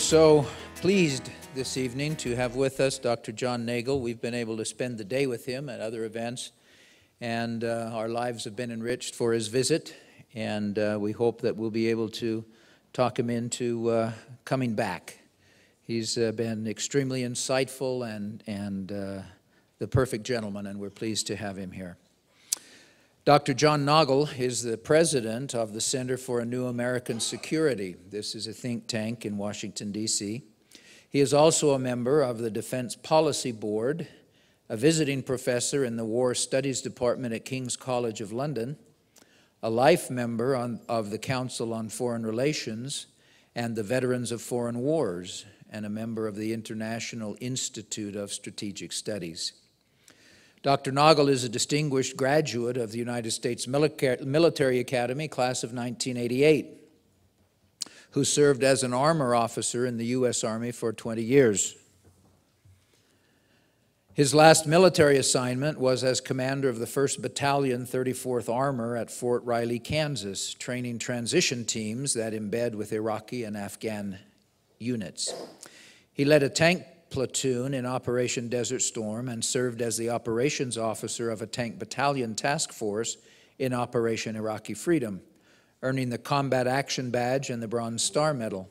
We're so pleased this evening to have with us Dr. John Nagl. We've been able to spend the day with him at other events, and uh, our lives have been enriched for his visit. And uh, we hope that we'll be able to talk him into uh, coming back. He's uh, been extremely insightful and, and uh, the perfect gentleman, and we're pleased to have him here. Dr. John Nagl is the president of the Center for a New American Security. This is a think tank in Washington, D.C. He is also a member of the Defense Policy Board, a visiting professor in the War Studies Department at King's College of London, a life member on, of the Council on Foreign Relations and the Veterans of Foreign Wars, and a member of the International Institute of Strategic Studies. Dr. Nagl is a distinguished graduate of the United States Military Academy, class of 1988, who served as an armor officer in the U.S. Army for 20 years. His last military assignment was as commander of the 1st Battalion, 34th Armor at Fort Riley, Kansas, training transition teams that embed with Iraqi and Afghan units. He led a tank platoon in Operation Desert Storm and served as the operations officer of a tank battalion task force in Operation Iraqi Freedom, earning the Combat Action Badge and the Bronze Star Medal.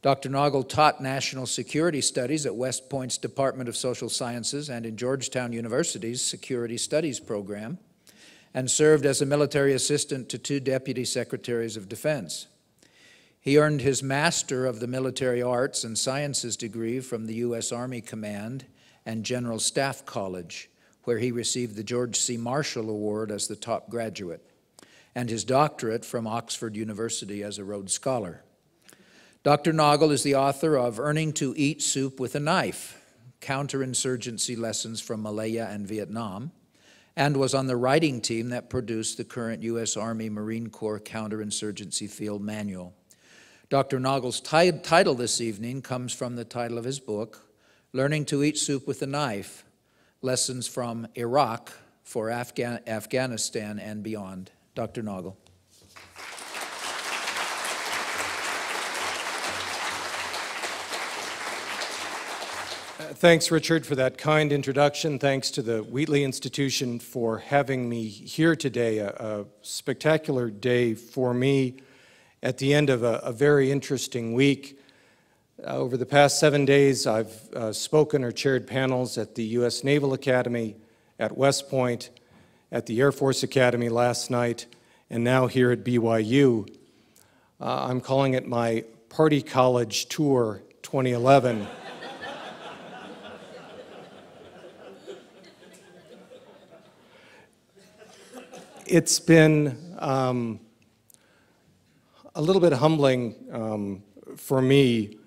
Dr. Nagl taught national security studies at West Point's Department of Social Sciences and in Georgetown University's Security Studies program, and served as a military assistant to two deputy secretaries of defense. He earned his Master of the Military Arts and Sciences degree from the U.S. Army Command and General Staff College, where he received the George C. Marshall Award as the top graduate, and his doctorate from Oxford University as a Rhodes Scholar. Dr. Nagl is the author of Earning to Eat Soup with a Knife Counterinsurgency Lessons from Malaya and Vietnam, and was on the writing team that produced the current U.S. Army Marine Corps Counterinsurgency Field Manual. Dr. Nagl's title this evening comes from the title of his book, Learning to Eat Soup with a Knife Lessons from Iraq for Afghan Afghanistan and Beyond. Dr. Nagl. Thanks, Richard, for that kind introduction. Thanks to the Wheatley Institution for having me here today. A, a spectacular day for me at the end of a, a very interesting week. Uh, over the past seven days, I've uh, spoken or chaired panels at the U.S. Naval Academy, at West Point, at the Air Force Academy last night, and now here at BYU. Uh, I'm calling it my Party College Tour 2011. it's been um, a little bit humbling um, for me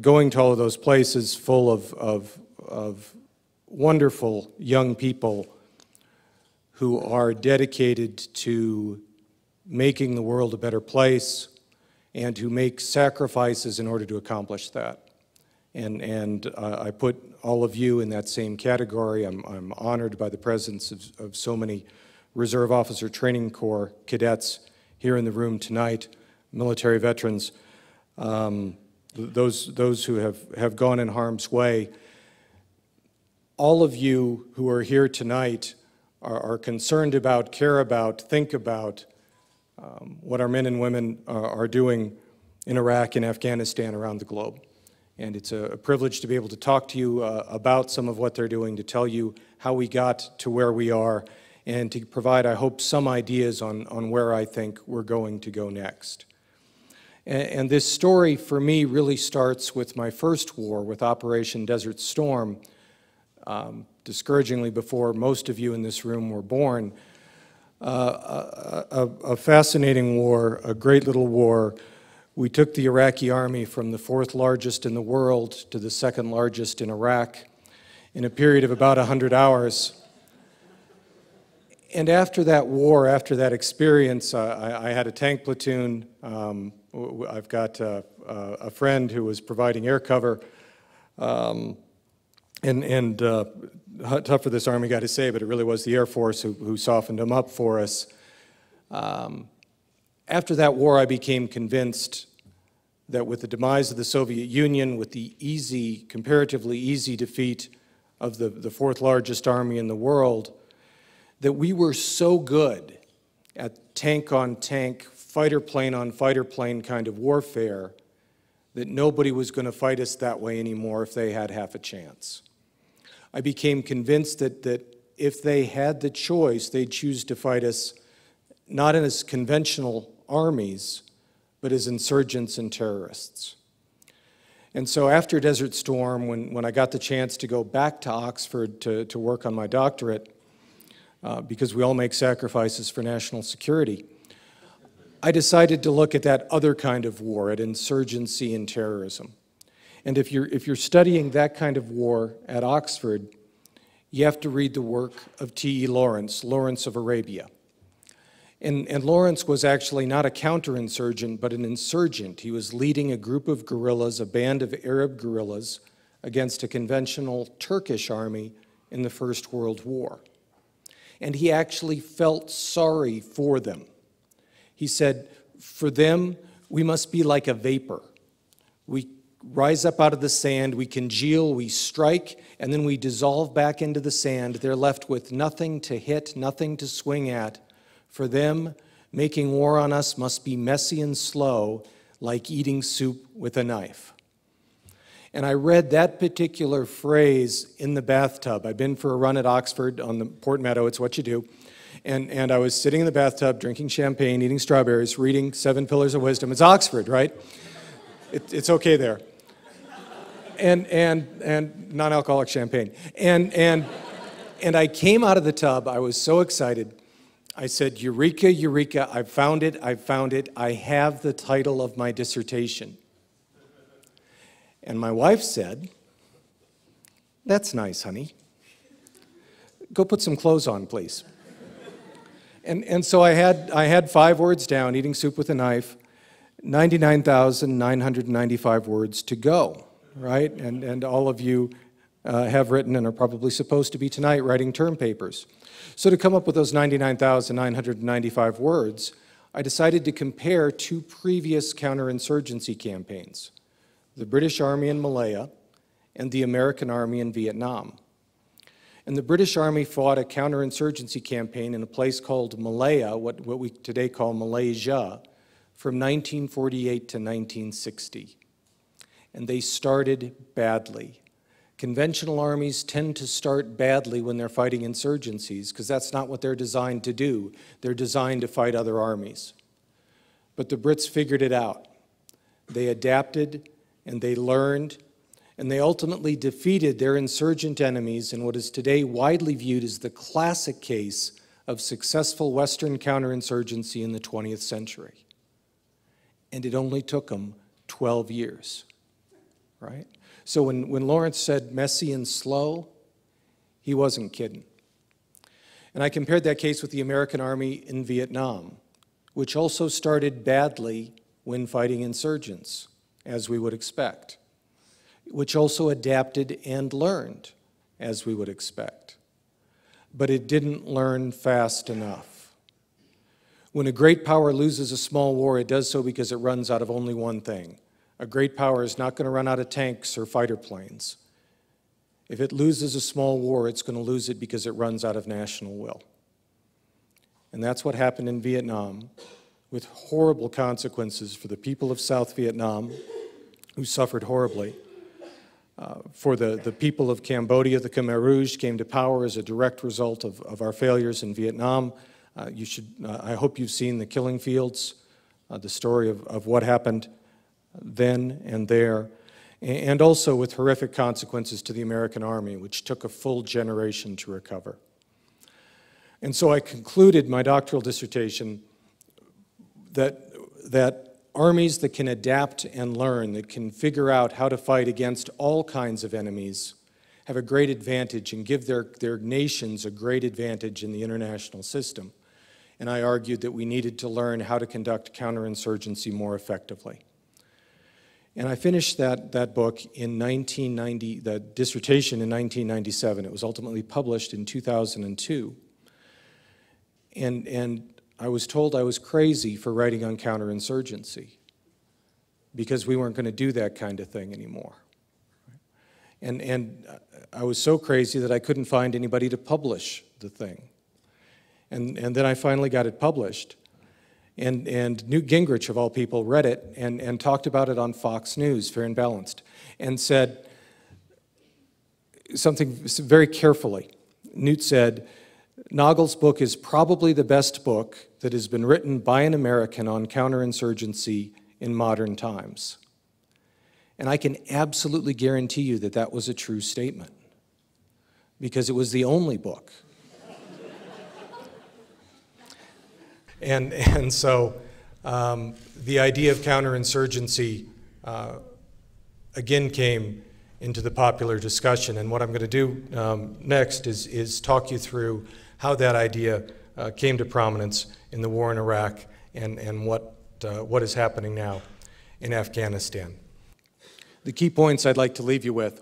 going to all of those places full of, of, of wonderful young people who are dedicated to making the world a better place and who make sacrifices in order to accomplish that. And, and uh, I put all of you in that same category. I'm, I'm honored by the presence of, of so many Reserve Officer Training Corps cadets here in the room tonight military veterans, um, those, those who have, have gone in harm's way. All of you who are here tonight are, are concerned about, care about, think about um, what our men and women are, are doing in Iraq and Afghanistan around the globe. And it's a, a privilege to be able to talk to you uh, about some of what they're doing, to tell you how we got to where we are, and to provide, I hope, some ideas on, on where I think we're going to go next. And, this story for me really starts with my first war with Operation Desert Storm, um, discouragingly before most of you in this room were born. Uh, a, a, a fascinating war, a great little war. We took the Iraqi army from the fourth largest in the world to the second largest in Iraq in a period of about 100 hours. And after that war, after that experience, I, I, had a tank platoon um, I've got uh, uh, a friend who was providing air cover, um, and, and uh, tough for this Army guy to say, but it really was the Air Force who, who softened him up for us. Um, after that war, I became convinced that with the demise of the Soviet Union, with the easy, comparatively easy defeat of the, the fourth largest army in the world, that we were so good at tank on tank, fighter plane on fighter plane kind of warfare that nobody was going to fight us that way anymore if they had half a chance. I became convinced that, that if they had the choice, they'd choose to fight us not as conventional armies, but as insurgents and terrorists. And so after Desert Storm, when, when I got the chance to go back to Oxford to, to work on my doctorate, uh, because we all make sacrifices for national security, I decided to look at that other kind of war, at insurgency and terrorism. And if you're, if you're studying that kind of war at Oxford, you have to read the work of T.E. Lawrence, Lawrence of Arabia. And, and Lawrence was actually not a counterinsurgent, but an insurgent. He was leading a group of guerrillas, a band of Arab guerrillas, against a conventional Turkish army in the First World War. And he actually felt sorry for them. He said, For them, we must be like a vapor. We rise up out of the sand, we congeal, we strike, and then we dissolve back into the sand. They're left with nothing to hit, nothing to swing at. For them, making war on us must be messy and slow, like eating soup with a knife. And I read that particular phrase in the bathtub. I've been for a run at Oxford on the Port Meadow, it's what you do. And, and I was sitting in the bathtub, drinking champagne, eating strawberries, reading Seven Pillars of Wisdom. It's Oxford, right? It, it's okay there. And, and, and non alcoholic champagne. And, and, and I came out of the tub, I was so excited. I said, Eureka, Eureka, I've found it, I've found it. I have the title of my dissertation. And my wife said, That's nice, honey. Go put some clothes on, please. And, and so I had, I had five words down, eating soup with a knife, 99,995 words to go, right? And, and all of you uh, have written and are probably supposed to be tonight writing term papers. So to come up with those 99,995 words, I decided to compare two previous counterinsurgency campaigns, the British Army in Malaya and the American Army in Vietnam. And the British Army fought a counterinsurgency campaign in a place called Malaya, what, what we today call Malaysia, from 1948 to 1960. And they started badly. Conventional armies tend to start badly when they're fighting insurgencies because that's not what they're designed to do. They're designed to fight other armies. But the Brits figured it out. They adapted and they learned and they ultimately defeated their insurgent enemies in what is today widely viewed as the classic case of successful Western counterinsurgency in the 20th century. And it only took them 12 years, right? So when, when Lawrence said messy and slow, he wasn't kidding. And I compared that case with the American Army in Vietnam, which also started badly when fighting insurgents, as we would expect which also adapted and learned, as we would expect. But it didn't learn fast enough. When a great power loses a small war, it does so because it runs out of only one thing. A great power is not going to run out of tanks or fighter planes. If it loses a small war, it's going to lose it because it runs out of national will. And that's what happened in Vietnam, with horrible consequences for the people of South Vietnam, who suffered horribly. Uh, for the, the people of Cambodia, the Khmer Rouge came to power as a direct result of, of our failures in Vietnam. Uh, you should, uh, I hope you've seen the killing fields, uh, the story of, of what happened then and there, and also with horrific consequences to the American Army, which took a full generation to recover. And so I concluded my doctoral dissertation that, that armies that can adapt and learn, that can figure out how to fight against all kinds of enemies, have a great advantage and give their, their nations a great advantage in the international system. And I argued that we needed to learn how to conduct counterinsurgency more effectively. And I finished that, that book in 1990, the dissertation in 1997. It was ultimately published in 2002. And, and I was told I was crazy for writing on counterinsurgency. because we weren't going to do that kind of thing anymore. And, and I was so crazy that I couldn't find anybody to publish the thing. And, and then I finally got it published. And, and Newt Gingrich, of all people, read it and, and talked about it on Fox News, Fair and Balanced, and said something very carefully. Newt said, Nagl's book is probably the best book that has been written by an American on counterinsurgency in modern times. And I can absolutely guarantee you that that was a true statement because it was the only book. and, and so um, the idea of counterinsurgency uh, again came into the popular discussion. And what I'm going to do um, next is, is talk you through how that idea uh, came to prominence in the war in Iraq and, and what, uh, what is happening now in Afghanistan. The key points I'd like to leave you with.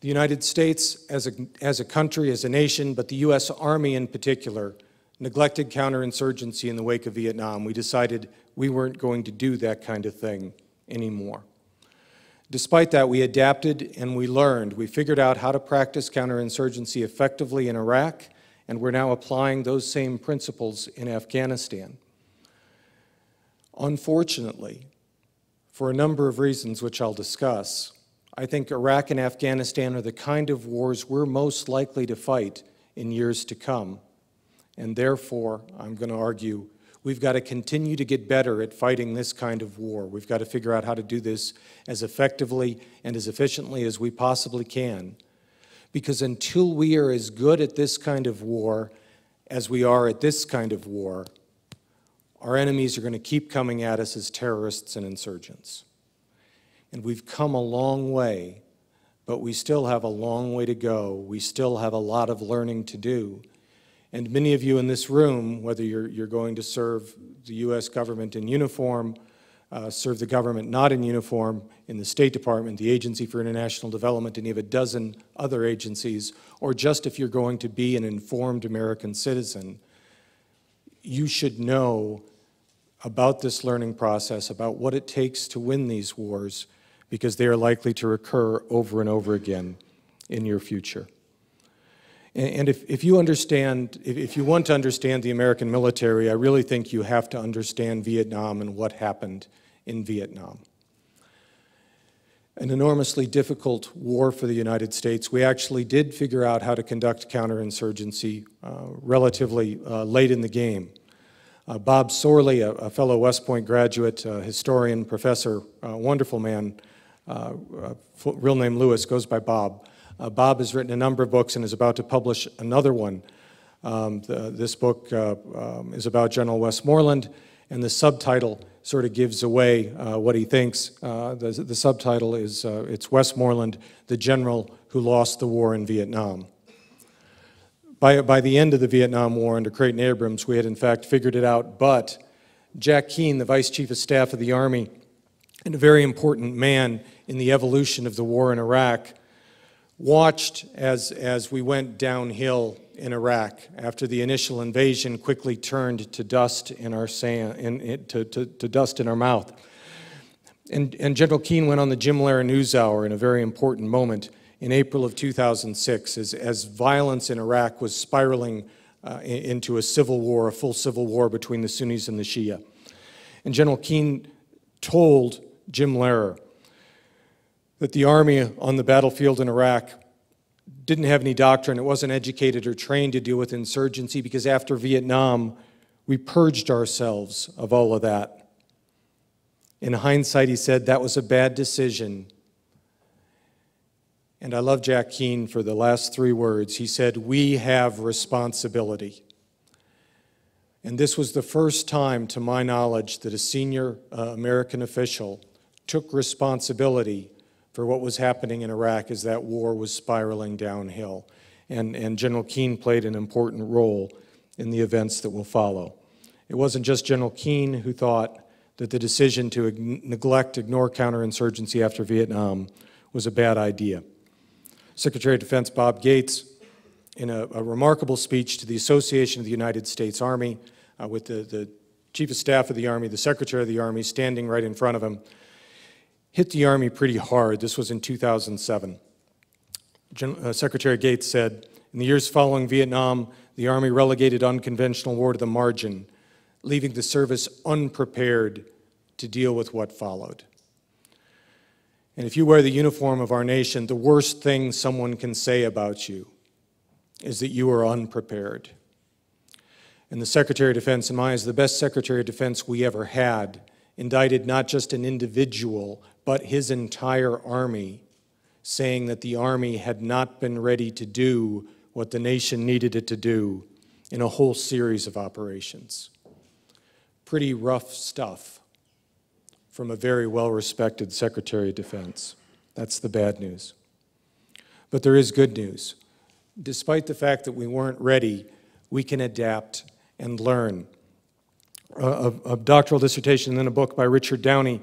The United States as a, as a country, as a nation, but the U.S. Army in particular, neglected counterinsurgency in the wake of Vietnam. We decided we weren't going to do that kind of thing anymore. Despite that, we adapted and we learned. We figured out how to practice counterinsurgency effectively in Iraq, and we're now applying those same principles in Afghanistan. Unfortunately, for a number of reasons which I'll discuss, I think Iraq and Afghanistan are the kind of wars we're most likely to fight in years to come. And therefore, I'm going to argue We've got to continue to get better at fighting this kind of war. We've got to figure out how to do this as effectively and as efficiently as we possibly can. Because until we are as good at this kind of war as we are at this kind of war, our enemies are going to keep coming at us as terrorists and insurgents. And we've come a long way, but we still have a long way to go. We still have a lot of learning to do. And many of you in this room, whether you're, you're going to serve the U.S. government in uniform, uh, serve the government not in uniform in the State Department, the Agency for International Development, any of a dozen other agencies, or just if you're going to be an informed American citizen, you should know about this learning process, about what it takes to win these wars, because they are likely to recur over and over again in your future. And if, if you understand, if you want to understand the American military, I really think you have to understand Vietnam and what happened in Vietnam. An enormously difficult war for the United States. We actually did figure out how to conduct counterinsurgency uh, relatively uh, late in the game. Uh, Bob Sorley, a, a, fellow West Point graduate, uh, historian, professor, uh, wonderful man, uh, real name Lewis, goes by Bob. Uh, Bob has written a number of books and is about to publish another one. Um, the, this book uh, um, is about General Westmoreland, and the subtitle sort of gives away uh, what he thinks. Uh, the, the, subtitle is uh, It's Westmoreland, the General Who Lost the War in Vietnam. By, by the end of the Vietnam War under Creighton Abrams, we had in fact figured it out, but Jack Keane, the Vice Chief of Staff of the Army, and a very important man in the evolution of the war in Iraq, watched as, as we went downhill in Iraq after the initial invasion quickly turned to dust in our sand, in, in, to, to, to dust in our mouth. And, and General Keane went on the Jim Lehrer News Hour in a very important moment in April of 2006 as, as violence in Iraq was spiraling uh, into a civil war, a full civil war between the Sunnis and the Shia. And General Keane told Jim Lehrer that the Army on the battlefield in Iraq didn't have any doctrine, it wasn't educated or trained to deal with insurgency because after Vietnam, we purged ourselves of all of that. In hindsight, he said that was a bad decision. And I love Jack Keane for the last three words. He said, We have responsibility. And this was the first time, to my knowledge, that a senior uh, American official took responsibility for what was happening in Iraq as that war was spiraling downhill. And, and General Keane played an important role in the events that will follow. It wasn't just General Keane who thought that the decision to neglect, ignore counterinsurgency after Vietnam was a bad idea. Secretary of Defense Bob Gates, in a, a remarkable speech to the Association of the United States Army, uh, with the, the Chief of Staff of the Army, the Secretary of the Army standing right in front of him, hit the Army pretty hard. This was in 2007. Gen- uh, Secretary Gates said, in the years following Vietnam, the Army relegated unconventional war to the margin, leaving the service unprepared to deal with what followed. And if you wear the uniform of our nation, the worst thing someone can say about you is that you are unprepared. And the Secretary of Defense, in my eyes, the best Secretary of Defense we ever had, indicted not just an individual, but his entire army, saying that the army had not been ready to do what the nation needed it to do in a whole series of operations. Pretty rough stuff from a very well respected Secretary of Defense. That's the bad news. But there is good news. Despite the fact that we weren't ready, we can adapt and learn. A, a, doctoral dissertation and then a book by Richard Downie,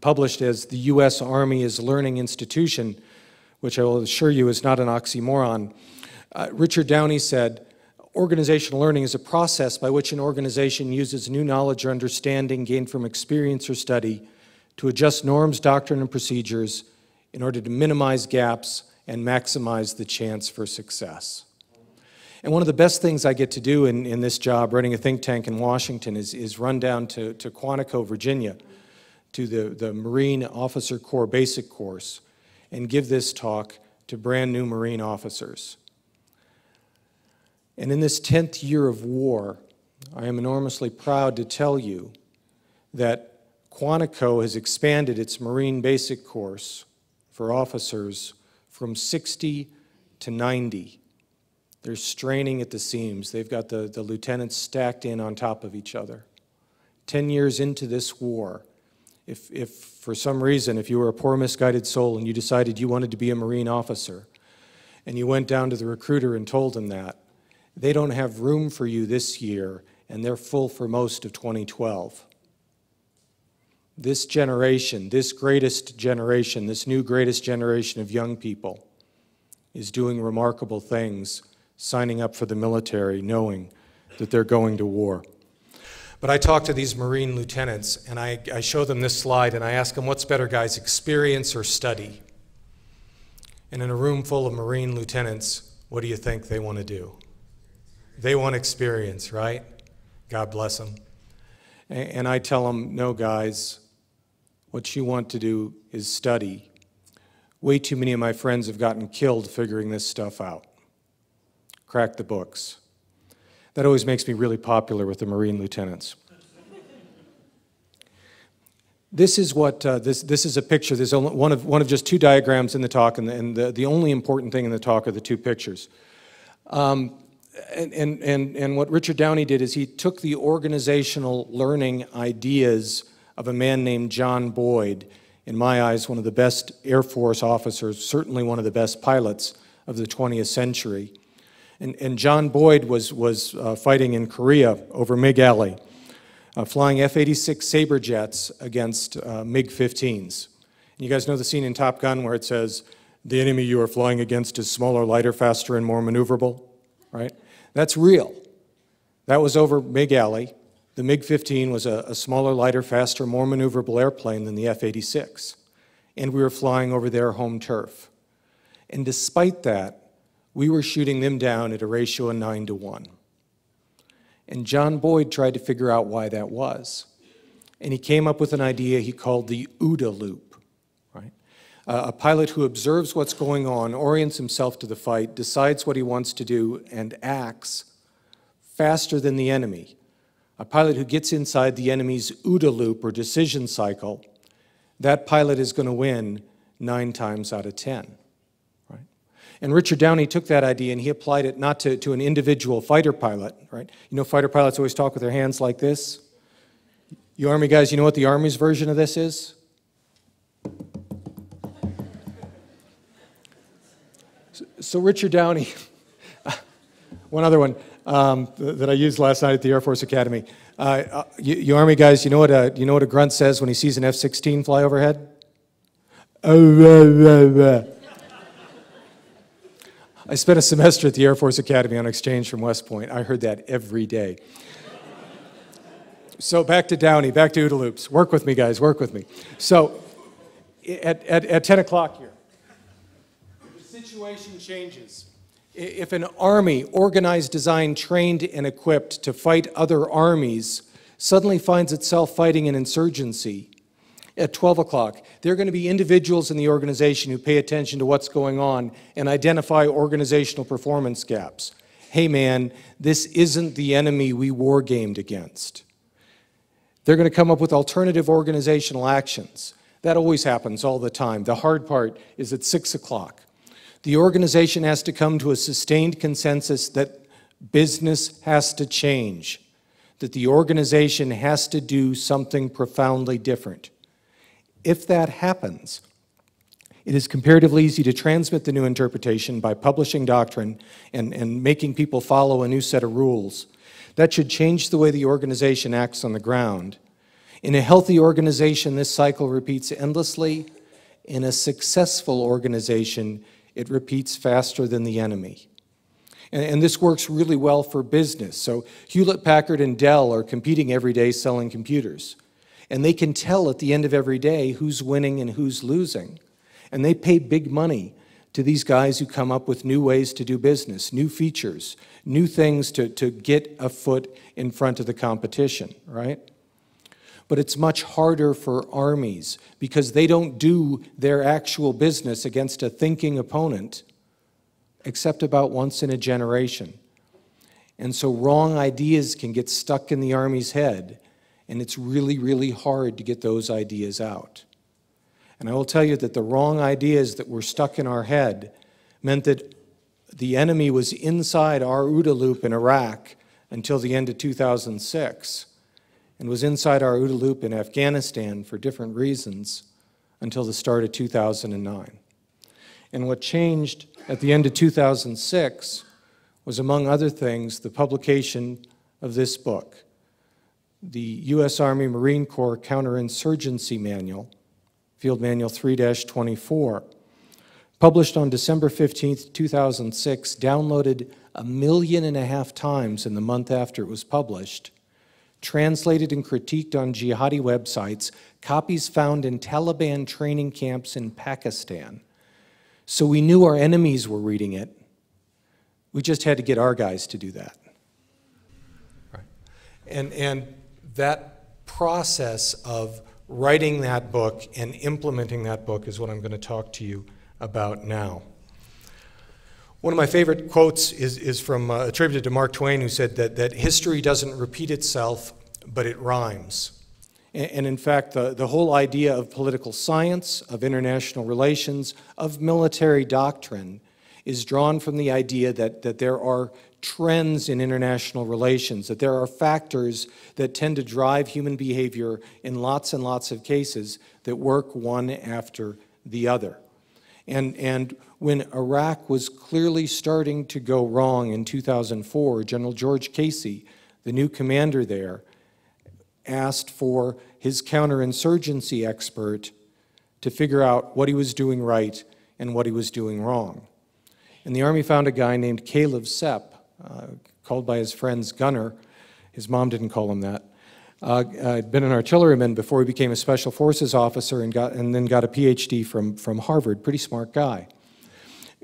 published as The U.S. Army is Learning Institution, which I will assure you is not an oxymoron. Uh, Richard Downie said, Organizational learning is a process by which an organization uses new knowledge or understanding gained from experience or study to adjust norms, doctrine, and procedures in order to minimize gaps and maximize the chance for success. And one of the best things I get to do in, in this job, running a think tank in Washington, is, is run down to, to Quantico, Virginia, to the, the Marine Officer Corps Basic Course, and give this talk to brand new Marine officers. And in this 10th year of war, I am enormously proud to tell you that Quantico has expanded its Marine Basic Course for officers from 60 to 90. They're straining at the seams. They've got the, the lieutenants stacked in on top of each other. 10 years into this war, if, if for some reason, if you were a poor, misguided soul and you decided you wanted to be a Marine officer, and you went down to the recruiter and told him that, they don't have room for you this year, and they're full for most of 2012. This generation, this greatest generation, this new greatest generation of young people is doing remarkable things, signing up for the military, knowing that they're going to war. But I talk to these Marine lieutenants and I, I show them this slide and I ask them, what's better, guys, experience or study? And in a room full of Marine lieutenants, what do you think they want to do? They want experience, right? God bless them. And I tell them, no, guys, what you want to do is study. Way too many of my friends have gotten killed figuring this stuff out. Crack the books. That always makes me really popular with the Marine lieutenants. This is what uh, this this is a picture. There's only one of one of just two diagrams in the talk, and the, and the, the only important thing in the talk are the two pictures. Um, and, and, and, and what Richard Downie did is he took the organizational learning ideas of a man named John Boyd, in my eyes, one of the best Air Force officers, certainly one of the best pilots of the 20th century. And, and John Boyd was, was uh, fighting in Korea over MiG Alley, uh, flying F 86 Sabre jets against uh, MiG 15s. You guys know the scene in Top Gun where it says, The enemy you are flying against is smaller, lighter, faster, and more maneuverable, right? That's real. That was over MiG Alley. The MiG 15 was a, a, smaller, lighter, faster, more maneuverable airplane than the F 86. And we were flying over their home turf. And despite that, we were shooting them down at a ratio of 9 to 1. And John Boyd tried to figure out why that was. And he came up with an idea he called the OODA loop. Right? Uh, a pilot who observes what's going on, orients himself to the fight, decides what he wants to do, and acts faster than the enemy. A pilot who gets inside the enemy's OODA loop or decision cycle, that pilot is going to win nine times out of 10. And Richard Downie took that idea and he applied it not to, to an individual fighter pilot, right? You know, fighter pilots always talk with their hands like this. You Army guys, you know what the Army's version of this is? So, so Richard Downie, one other one um, that I used last night at the Air Force Academy. Uh, uh, you, you, Army guys, you know what a, you know what a grunt says when he sees an F-16 fly overhead? Oh, I spent a semester at the Air Force Academy on exchange from West Point. I heard that every day. so back to Downie, back to OODA. Work with me, guys, work with me. So at, at, at 10 o'clock here. The situation changes. If an army, organized, designed, trained, and equipped to fight other armies, suddenly finds itself fighting an insurgency at 12 o'clock, there are going to be individuals in the organization who pay attention to what's going on and identify organizational performance gaps. Hey, man, this isn't the enemy we war gamed against. They're going to come up with alternative organizational actions. That always happens all the time. The hard part is at 6 o'clock. The organization has to come to a sustained consensus that business has to change, that the organization has to do something profoundly different. If that happens, it is comparatively easy to transmit the new interpretation by publishing doctrine and, and making people follow a new set of rules. That should change the way the organization acts on the ground. In a healthy organization, this cycle repeats endlessly. In a successful organization, it repeats faster than the enemy. And, and this works really well for business. So Hewlett Packard and Dell are competing every day selling computers. And they can tell at the end of every day who's winning and who's losing. And they pay big money to these guys who come up with new ways to do business, new features, new things to, to get a foot in front of the competition, right? But it's much harder for armies because they don't do their actual business against a thinking opponent except about once in a generation. And so wrong ideas can get stuck in the army's head, and it's really, really hard to get those ideas out. And I will tell you that the wrong ideas that were stuck in our head meant that the enemy was inside our OODA loop in Iraq until the end of 2006 and was inside our OODA loop in Afghanistan for different reasons until the start of 2009. And what changed at the end of 2006 was, among other things, the publication of this book, the U.S. Army Marine Corps Counterinsurgency Manual, Field Manual 3 24, published on December 15, 2006, downloaded a million and a half times in the month after it was published, translated and critiqued on jihadi websites, copies found in Taliban training camps in Pakistan. So we knew our enemies were reading it. We just had to get our guys to do that. Right. And, and that process of writing that book and implementing that book is what I'm going to talk to you about now. One of my favorite quotes is, is from uh, attributed to Mark Twain, who said that, that history doesn't repeat itself, but it rhymes. And, and in fact, the, the whole idea of political science, of international relations, of military doctrine is drawn from the idea that, that there are trends in international relations, that there are factors that tend to drive human behavior in lots and lots of cases that work one after the other. And, and when Iraq was clearly starting to go wrong in 2004, General George Casey, the new commander there, asked for his counterinsurgency expert to figure out what he was doing right and what he was doing wrong. And the Army found a guy named Kalev Sepp, uh, called by his friends Gunner. His mom didn't call him that. Uh, I'd been an artilleryman before he became a special forces officer and, got, and then got a PhD from, from Harvard. Pretty smart guy.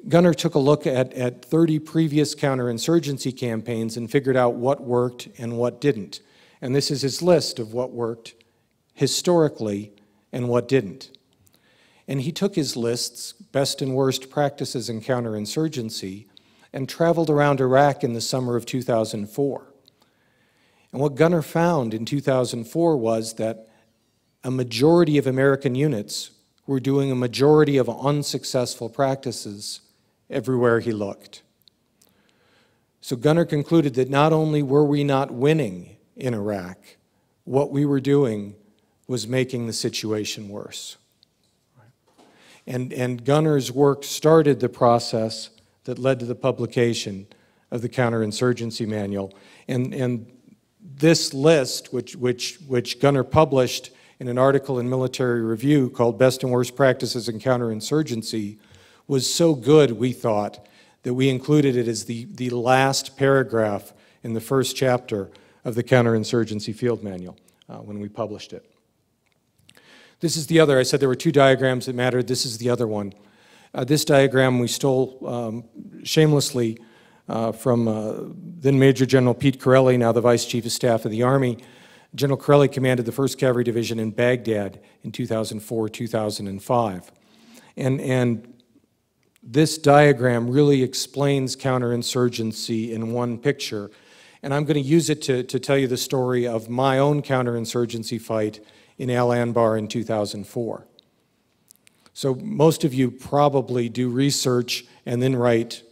Gunner took a look at, at 30 previous counterinsurgency campaigns and figured out what worked and what didn't. And this is his list of what worked historically and what didn't. And he took his lists, best and worst practices in counterinsurgency, and traveled around Iraq in the summer of 2004. And what Gunner found in 2004 was that a majority of American units were doing a majority of unsuccessful practices everywhere he looked. So Gunner concluded that not only were we not winning in Iraq, what we were doing was making the situation worse. And, and Gunner's work started the process that led to the publication of the counterinsurgency manual. And, and this list, which, which, which Gunner published in an article in Military Review called Best and Worst Practices in Counterinsurgency, was so good, we thought, that we included it as the, the last paragraph in the first chapter of the Counterinsurgency Field Manual uh, when we published it. This is the other. I said there were two diagrams that mattered. This is the other one. Uh, this diagram we stole um, shamelessly uh, from uh, then Major General Pete Chiarelli, now the Vice Chief of Staff of the Army. General Chiarelli commanded the 1st Cavalry Division in Baghdad in 2004 2005. And, and this diagram really explains counterinsurgency in one picture. And I'm going to use it to, to tell you the story of my own counterinsurgency fight in Al Anbar in 2004. So most of you probably do research and then write.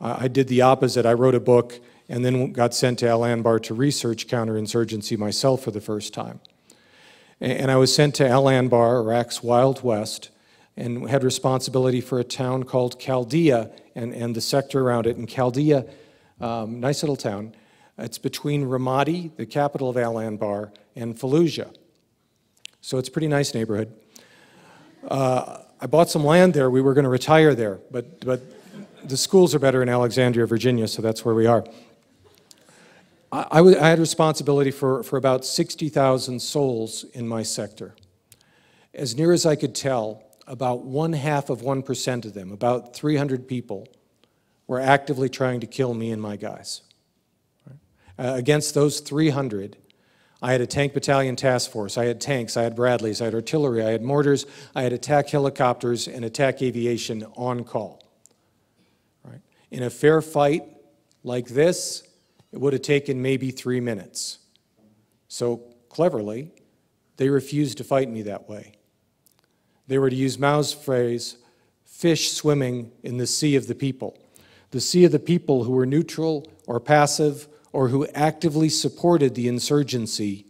I did the opposite. I wrote a book and then got sent to Al Anbar to research counterinsurgency myself for the first time. And I was sent to Al Anbar, Iraq's Wild West, and had responsibility for a town called Khalidiyah and, and the sector around it. And Khalidiyah, um, nice little town, it's between Ramadi, the capital of Al Anbar, and Fallujah. So it's a pretty nice neighborhood. Uh, I bought some land there. We were going to retire there, but, but the schools are better in Alexandria, Virginia, so that's where we are. I, I had responsibility for, for about 60,000 souls in my sector. As near as I could tell, about one half of 1% of them, about 300 people, were actively trying to kill me and my guys. Uh, against those 300, I had a tank battalion task force. I had tanks, I had Bradleys, I had artillery, I had mortars, I had attack helicopters and attack aviation on call. Right? In a fair fight like this, it would have taken maybe three minutes. So cleverly, they refused to fight me that way. They were to use Mao's phrase, fish swimming in the sea of the people. The sea of the people who were neutral or passive or who actively supported the insurgency.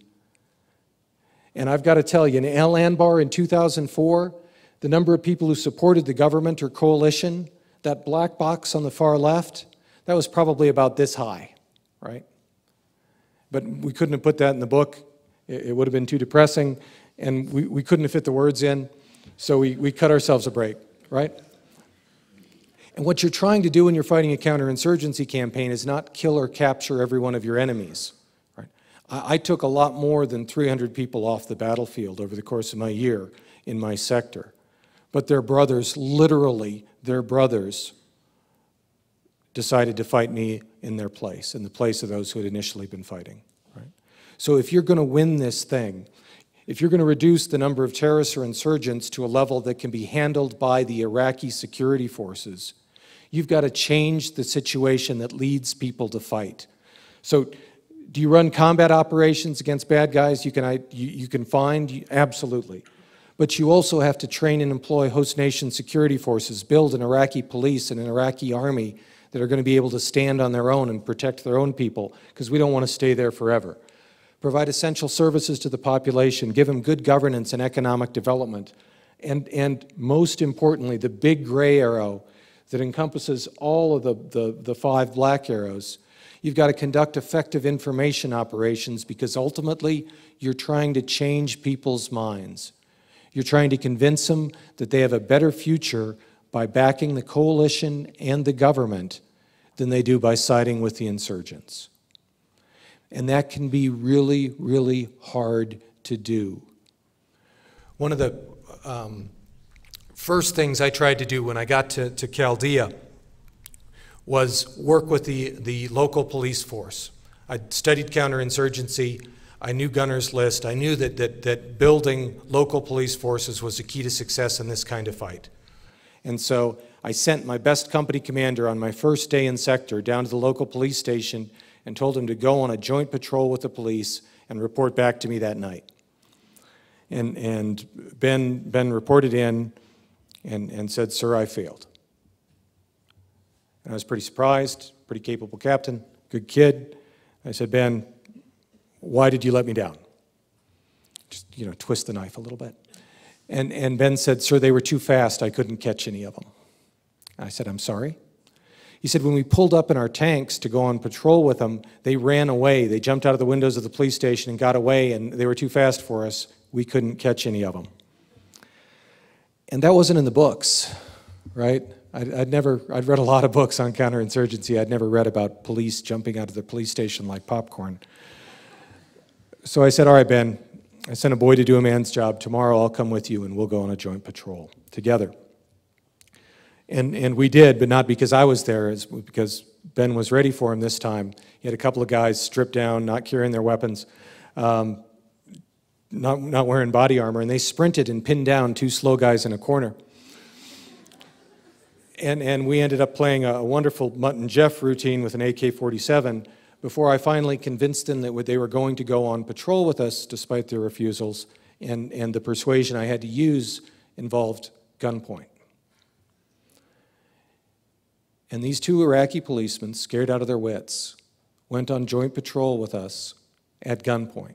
And I've got to tell you, in Al Anbar in 2004, the number of people who supported the government or coalition, that black box on the far left, that was probably about this high, right? But we couldn't have put that in the book. It, would have been too depressing, and we, we couldn't have fit the words in. So we, we cut ourselves a break, right? And what you're trying to do when you're fighting a counterinsurgency campaign is not kill or capture every one of your enemies. Right? I, I took a lot more than 300 people off the battlefield over the course of my year in my sector. But their brothers, literally, their brothers, decided to fight me in their place, in the place of those who had initially been fighting. Right? So if you're going to win this thing, if you're going to reduce the number of terrorists or insurgents to a level that can be handled by the Iraqi security forces, you've got to change the situation that leads people to fight. So, do you run combat operations against bad guys you can, you, you can find? Absolutely. But you also have to train and employ host nation security forces, build an Iraqi police and an Iraqi army that are going to be able to stand on their own and protect their own people, because we don't want to stay there forever provide essential services to the population, give them good governance and economic development. And, and most importantly, the big gray arrow that encompasses all of the, the, the five black arrows, you've got to conduct effective information operations because ultimately you're trying to change people's minds. You're trying to convince them that they have a better future by backing the coalition and the government than they do by siding with the insurgents. And that can be really, really hard to do. One of the um, first things I tried to do when I got to, to Khalidiyah was work with the, the local police force. I studied counterinsurgency. I knew Gunner's List. I knew that, that, that building local police forces was the key to success in this kind of fight. And so I sent my best company commander on my first day in sector down to the local police station and told him to go on a joint patrol with the police and report back to me that night. And, and Ben, ben reported in and, and said, Sir, I failed. And I was pretty surprised, pretty capable captain, good kid. I said, Ben, why did you let me down? Just, you know, twist the knife a little bit. And, and Ben said, Sir, they were too fast. I couldn't catch any of them. I said, I'm sorry. He said, when we pulled up in our tanks to go on patrol with them, they ran away. They jumped out of the windows of the police station and got away, and they were too fast for us. We couldn't catch any of them. And that wasn't in the books, right? I'd, I'd, never, I'd read a lot of books on counterinsurgency. I'd never read about police jumping out of the police station like popcorn. So I said, all right, Ben, I sent a boy to do a man's job. Tomorrow I'll come with you and we'll go on a joint patrol together. And, and we did, but not because I was there, it's because Ben was ready for him this time. He had a couple of guys stripped down, not carrying their weapons, um, not, not wearing body armor, and they sprinted and pinned down two slow guys in a corner. And, and we ended up playing a, a wonderful Mutt and Jeff routine with an AK 47 before I finally convinced them that they were going to go on patrol with us despite their refusals, and, and the persuasion I had to use involved gunpoint. And these two Iraqi policemen, scared out of their wits, went on joint patrol with us at gunpoint.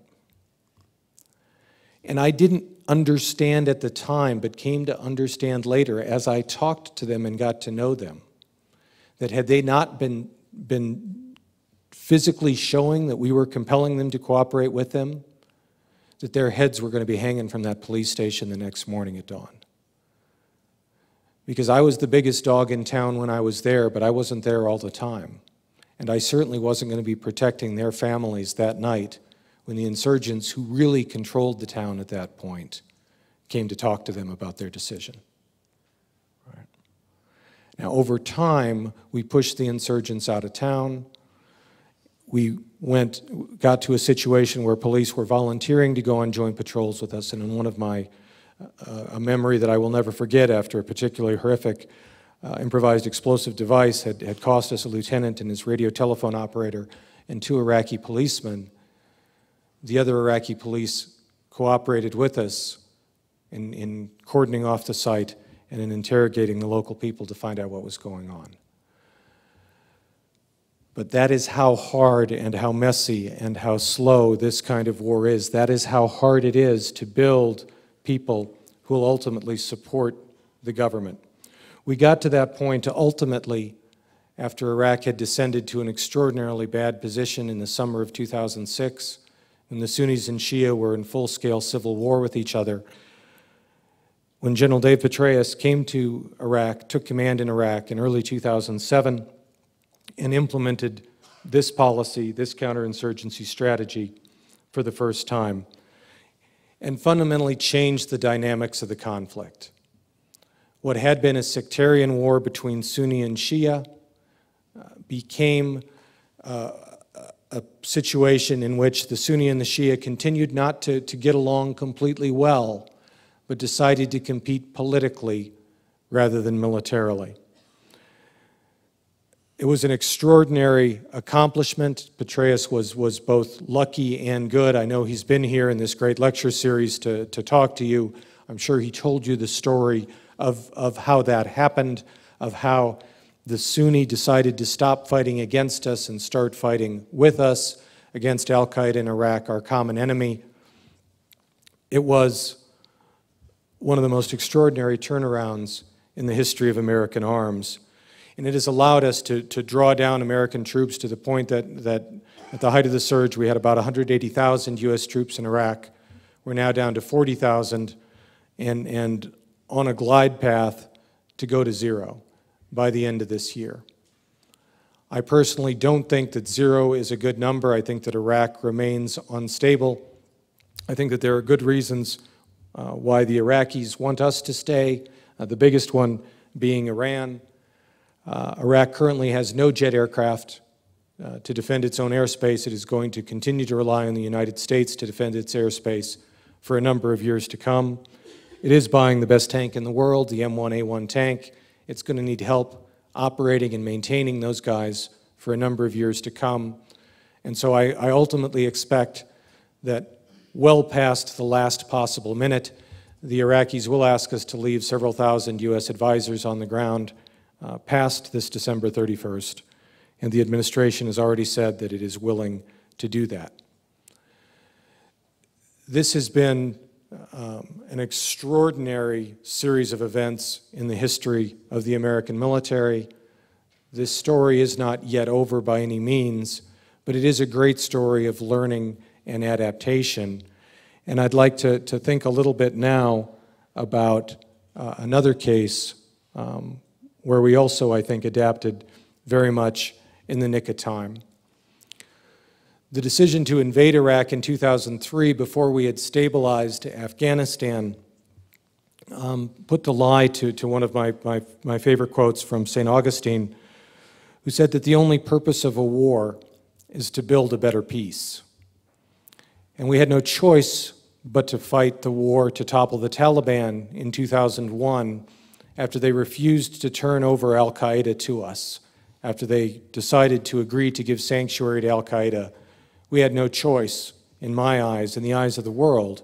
And I didn't understand at the time, but came to understand later as I talked to them and got to know them, that had they not been, been physically showing that we were compelling them to cooperate with them, that their heads were going to be hanging from that police station the next morning at dawn. Because I was the biggest dog in town when I was there, but I wasn't there all the time. And I certainly wasn't going to be protecting their families that night when the insurgents, who really controlled the town at that point, came to talk to them about their decision. Right. Now, over time, we pushed the insurgents out of town. We went, got to a situation where police were volunteering to go on joint patrols with us, and in one of my, uh, a memory that I will never forget after a particularly horrific uh, improvised explosive device had, had cost us a lieutenant and his radio telephone operator and two Iraqi policemen the other Iraqi police cooperated with us in, in cordoning off the site and in interrogating the local people to find out what was going on. But that is how hard and how messy and how slow this kind of war is. That is how hard it is to build people who will ultimately support the government. We got to that point ultimately, after Iraq had descended to an extraordinarily bad position in the summer of 2006, when the Sunnis and Shia were in full scale civil war with each other. When General Dave Petraeus came to Iraq, took command in Iraq in early 2007, and implemented this policy, this counterinsurgency strategy for the first time, and fundamentally changed the dynamics of the conflict. What had been a sectarian war between Sunni and Shia uh, became uh, a situation in which the Sunni and the Shia continued not to, to get along completely well, but decided to compete politically rather than militarily. It was an extraordinary accomplishment. Petraeus was, was both lucky and good. I know he's been here in this great lecture series to, to talk to you. I'm sure he told you the story of, of how that happened, of how the Sunni decided to stop fighting against us and start fighting with us against Al Qaeda in Iraq, our common enemy. It was one of the most extraordinary turnarounds in the history of American arms. And it has allowed us to, to draw down American troops to the point that, that at the height of the surge, we had about 180,000 U.S. troops in Iraq. We're now down to 40,000 and, and on a glide path to go to zero by the end of this year. I personally don't think that zero is a good number. I think that Iraq remains unstable. I think that there are good reasons uh, why the Iraqis want us to stay, uh, the biggest one being Iran. Uh, Iraq currently has no jet aircraft uh, to defend its own airspace. It is going to continue to rely on the United States to defend its airspace for a number of years to come. It is buying the best tank in the world, the M1A1 tank. It's going to need help operating and maintaining those guys for a number of years to come. And so I, I ultimately expect that well past the last possible minute, the Iraqis will ask us to leave several thousand U.S. advisors on the ground uh, past this December 31st, and the administration has already said that it is willing to do that. This has been um, an extraordinary series of events in the history of the American military. This story is not yet over by any means, but it is a great story of learning and adaptation. And I'd like to, to think a little bit now about uh, another case um, where we also, I think, adapted very much in the nick of time. The decision to invade Iraq in 2003, before we had stabilized Afghanistan, um, put the lie to, to one of my, my, my favorite quotes from St. Augustine, who said that the only purpose of a war is to build a better peace. And we had no choice but to fight the war to topple the Taliban in 2001 after they refused to turn over Al Qaeda to us, after they decided to agree to give sanctuary to Al Qaeda. We had no choice, in my eyes, in the eyes of the world,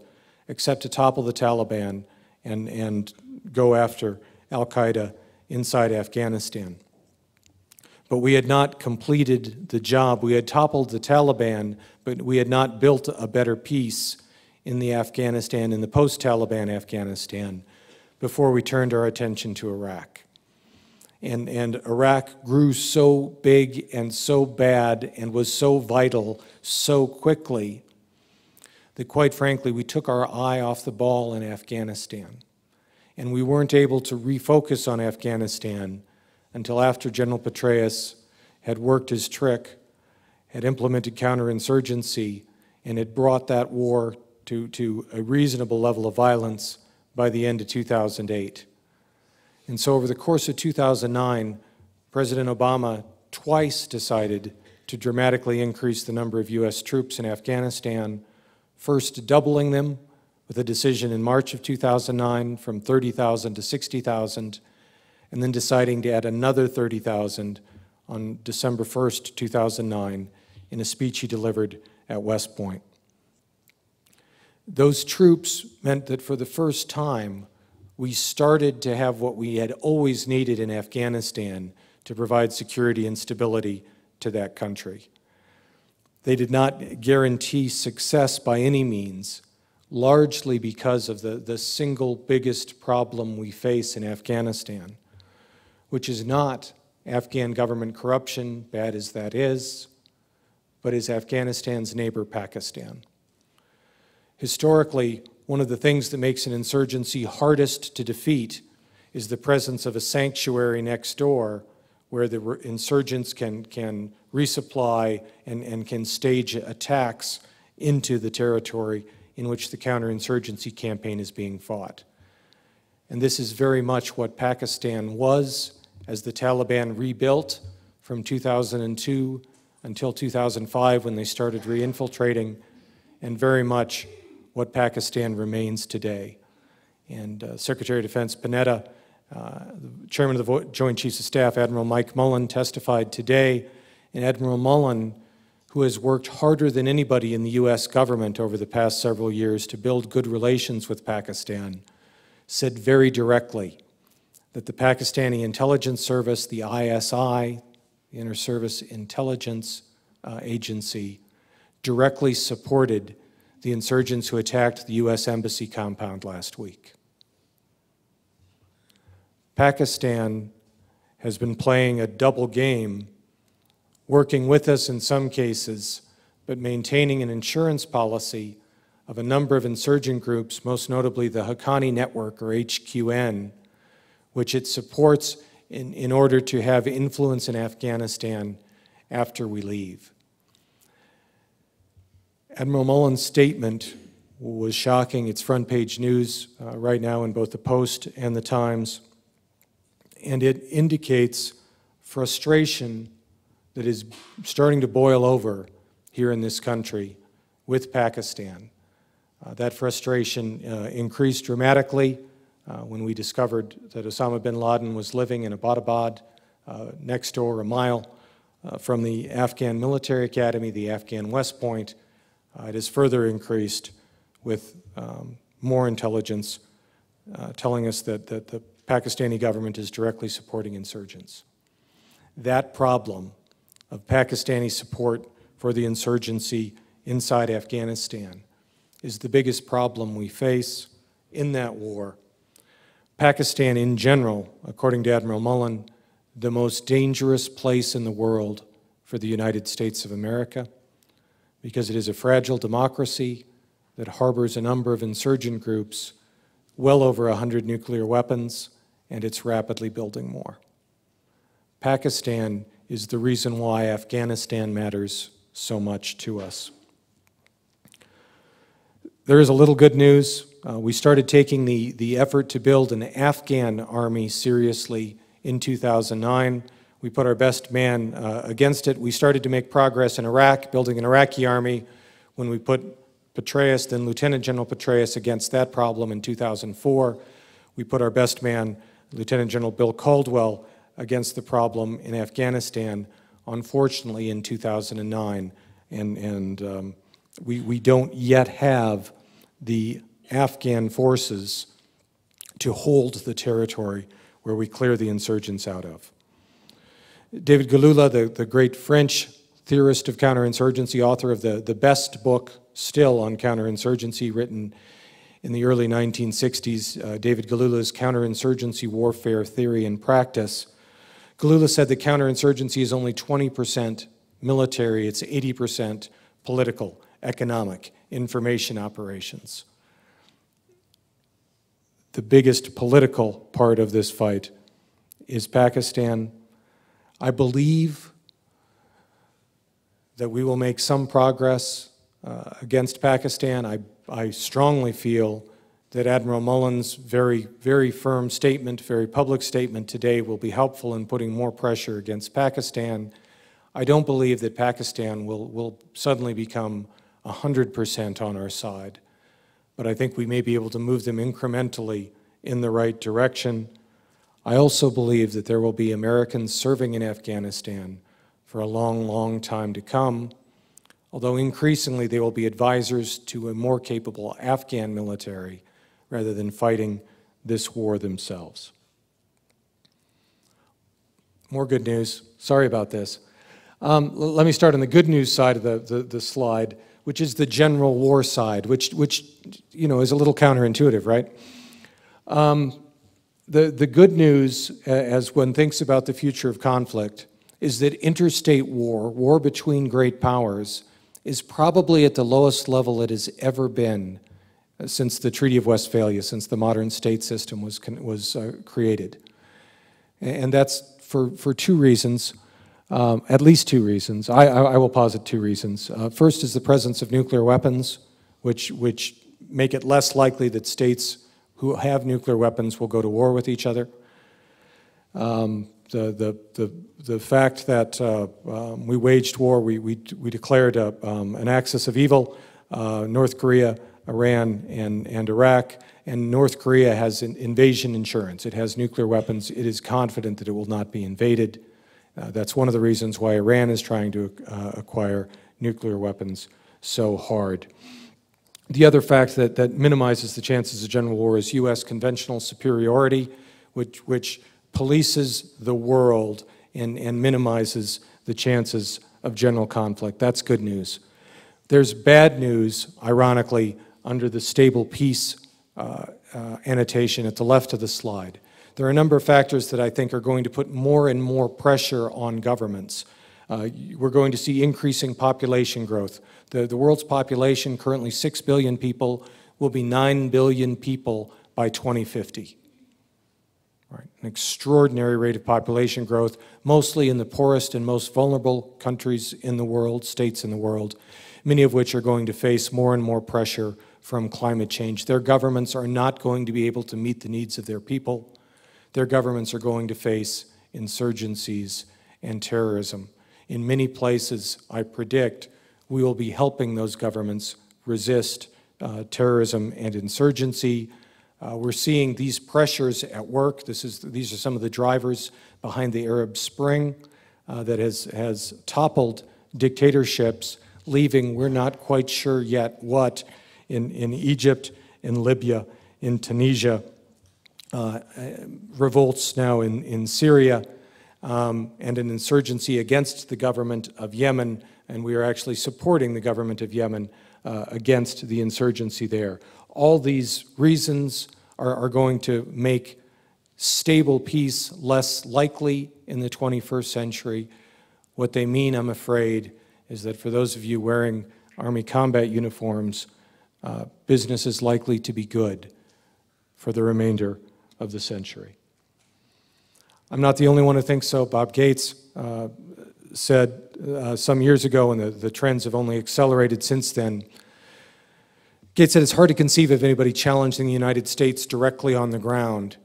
except to topple the Taliban and, and go after Al Qaeda inside Afghanistan. But we had not completed the job. We had toppled the Taliban, but we had not built a better peace in the Afghanistan, in the post Taliban Afghanistan, before we turned our attention to Iraq. And, and Iraq grew so big and so bad and was so vital so quickly that, quite frankly, we took our eye off the ball in Afghanistan. And we weren't able to refocus on Afghanistan until after General Petraeus had worked his trick, had implemented counterinsurgency, and had brought that war to, to a reasonable level of violence by the end of 2008. And so, over the course of 2009, President Obama twice decided to dramatically increase the number of U.S. troops in Afghanistan, first doubling them with a decision in March of 2009 from 30,000 to 60,000 and then deciding to add another 30,000 on December 1st, 2009, in a speech he delivered at West Point. Those troops meant that for the first time, we started to have what we had always needed in Afghanistan to provide security and stability to that country. They did not guarantee success by any means, largely because of the, the single biggest problem we face in Afghanistan, which is not Afghan government corruption, bad as that is, but is Afghanistan's neighbor, Pakistan. Historically, one of the things that makes an insurgency hardest to defeat is the presence of a sanctuary next door where the insurgents can, can resupply and, and can stage attacks into the territory in which the counterinsurgency campaign is being fought. And this is very much what Pakistan was as the Taliban rebuilt from 2002 until 2005 when they started reinfiltrating, and very much what Pakistan remains today. And uh, Secretary of Defense Panetta, the Chairman of the Joint Chiefs of Staff, Admiral Mike Mullen, testified today. And Admiral Mullen who has worked harder than anybody in the U.S. government over the past several years to build good relations with Pakistan, said very directly that the Pakistani intelligence service, the ISI, the Inter Service Intelligence uh, Agency, directly supported the insurgents who attacked the U.S. Embassy compound last week. Pakistan has been playing a double game working with us in some cases, but maintaining an insurance policy of a number of insurgent groups, most notably the Haqqani Network, or HQN, which it supports in, in order to have influence in Afghanistan after we leave. Admiral Mullen's statement was shocking. It's front page news uh, right now in both the Post and the Times. And it indicates frustration that is starting to boil over here in this country with Pakistan. Uh, that frustration uh, increased dramatically uh, when we discovered that Osama bin Laden was living in Abbottabad, uh, next door, a mile uh, from the Afghan military academy, the Afghan West Point. Uh, it has further increased with um, more intelligence telling us that, that the Pakistani government is directly supporting insurgents. That problem of Pakistani support for the insurgency inside Afghanistan is the biggest problem we face in that war. Pakistan, in general, according to Admiral Mullen, the most dangerous place in the world for the United States of America because it is a fragile democracy that harbors a number of insurgent groups, well over 100 nuclear weapons, and it's rapidly building more. Pakistan is the reason why Afghanistan matters so much to us. There is a little good news. Uh, we started taking the, the effort to build an Afghan army seriously in 2009. We put our best man uh, against it. We started to make progress in Iraq, building an Iraqi army when we put Petraeus, then Lieutenant General Petraeus, against that problem in 2004. We put our best man, Lieutenant General Bill Caldwell, against the problem in Afghanistan, unfortunately, in 2009. And, and um, we, we don't yet have the Afghan forces to hold the territory where we clear the insurgents out of. David Galula, the, the great French theorist of counterinsurgency, author of the, the best book still on counterinsurgency, written in the early 1960s, uh, David Galula's Counterinsurgency Warfare Theory and Practice. Galula said that counterinsurgency is only 20% military, it's 80% political, economic, information operations. The biggest political part of this fight is Pakistan. I believe that we will make some progress uh, against Pakistan. I, I strongly feel that Admiral Mullen's very, very firm statement, very public statement today will be helpful in putting more pressure against Pakistan. I don't believe that Pakistan will, will suddenly become 100% on our side, but I think we may be able to move them incrementally in the right direction. I also believe that there will be Americans serving in Afghanistan for a long, long time to come, although increasingly they will be advisors to a more capable Afghan military rather than fighting this war themselves. More good news. Sorry about this. Um, let me start on the good news side of the, the, the, slide, which is the general war side, which, which you know, is a little counterintuitive, right? Um, the, the good news, as one thinks about the future of conflict, is that interstate war, war between great powers, is probably at the lowest level it has ever been since the Treaty of Westphalia, since the modern state system was, was uh, created. And that's for, for two reasons, um, at least two reasons. I, I, I will posit two reasons. Uh, first is the presence of nuclear weapons, which, which make it less likely that states who have nuclear weapons will go to war with each other. Um, the, the, the, the fact that uh, um, we waged war, we, we, we declared a, um, an axis of evil, uh, North Korea, Iran, and, and Iraq, and North Korea has an invasion insurance. It has nuclear weapons. It is confident that it will not be invaded. Uh, that's one of the reasons why Iran is trying to uh, acquire nuclear weapons so hard. The other fact that, that minimizes the chances of general war is U.S. conventional superiority, which, which polices the world and, and minimizes the chances of general conflict. That's good news. There's bad news, ironically, under the stable peace uh, uh, annotation at the left of the slide. There are a number of factors that I think are going to put more and more pressure on governments. Uh, we're going to see increasing population growth. The, the world's population, currently 6 billion people, will be 9 billion people by 2050. Right, an extraordinary rate of population growth, mostly in the poorest and most vulnerable countries in the world, states in the world, many of which are going to face more and more pressure from climate change. Their governments are not going to be able to meet the needs of their people. Their governments are going to face insurgencies and terrorism. In many places, I predict, we will be helping those governments resist uh, terrorism and insurgency. Uh, we're seeing these pressures at work. This is, these are some of the drivers behind the Arab Spring uh, that has, has toppled dictatorships, leaving, we're not quite sure yet what, in, in Egypt, in Libya, in Tunisia, uh, revolts now in, in Syria, um, and an insurgency against the government of Yemen, and we are actually supporting the government of Yemen uh, against the insurgency there. All these reasons are, are going to make stable peace less likely in the 21st century. What they mean, I'm afraid, is that for those of you wearing Army combat uniforms, uh, business is likely to be good for the remainder of the century. I'm not the only one who thinks so. Bob Gates uh, said uh, some years ago, and the, the trends have only accelerated since then. Gates said it's hard to conceive of anybody challenging the United States directly on the ground.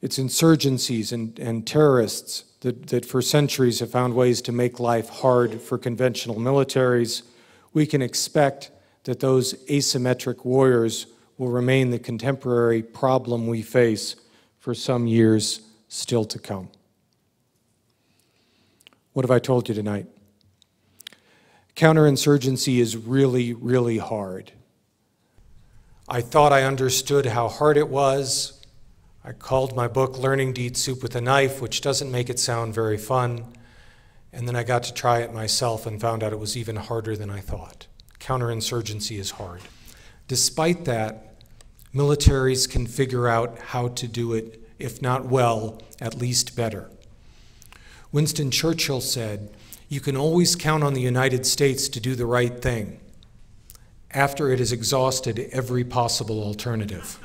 It's insurgencies and, and terrorists that, that for centuries have found ways to make life hard for conventional militaries. We can expect that those asymmetric warriors will remain the contemporary problem we face for some years still to come. What have I told you tonight? Counterinsurgency is really, really hard. I thought I understood how hard it was. I called my book Learning to Eat Soup with a Knife, which doesn't make it sound very fun. And then I got to try it myself and found out it was even harder than I thought. Counterinsurgency is hard. Despite that, militaries can figure out how to do it, if not well, at least better. Winston Churchill said, You can always count on the United States to do the right thing after it has exhausted every possible alternative.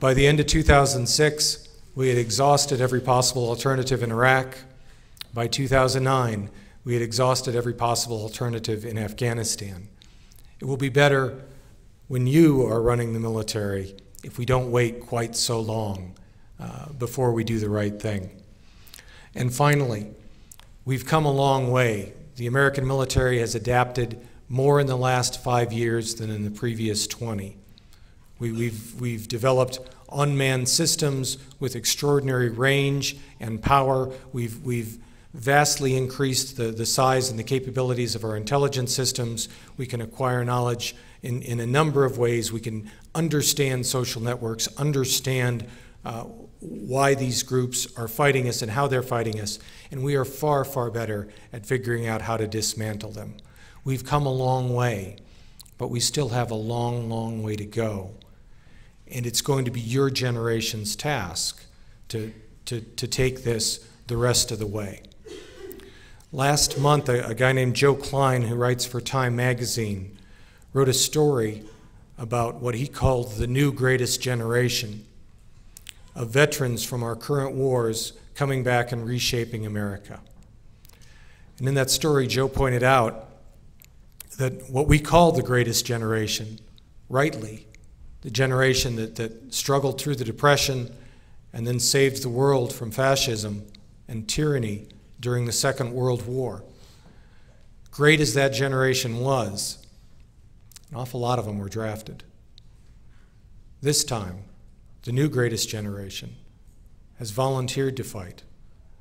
By the end of 2006, we had exhausted every possible alternative in Iraq. By 2009, we had exhausted every possible alternative in Afghanistan. It will be better when you are running the military if we don't wait quite so long uh, before we do the right thing. And finally, we've come a long way. The American military has adapted more in the last five years than in the previous 20. We, we've, we've developed unmanned systems with extraordinary range and power. We've, we've vastly increased the, the size and the capabilities of our intelligence systems. We can acquire knowledge in, in a number of ways. We can understand social networks, understand uh, why these groups are fighting us and how they're fighting us, and we are far, far better at figuring out how to dismantle them. We've come a long way, but we still have a long, long way to go. And it's going to be your generation's task to, to, to take this the rest of the way. Last month, a, a guy named Joe Klein, who writes for Time magazine, wrote a story about what he called the new greatest generation of veterans from our current wars coming back and reshaping America. And in that story, Joe pointed out that what we call the greatest generation, rightly, the generation that, that struggled through the Depression and then saved the world from fascism and tyranny during the Second World War. Great as that generation was, an awful lot of them were drafted. This time, the new greatest generation, has volunteered to fight.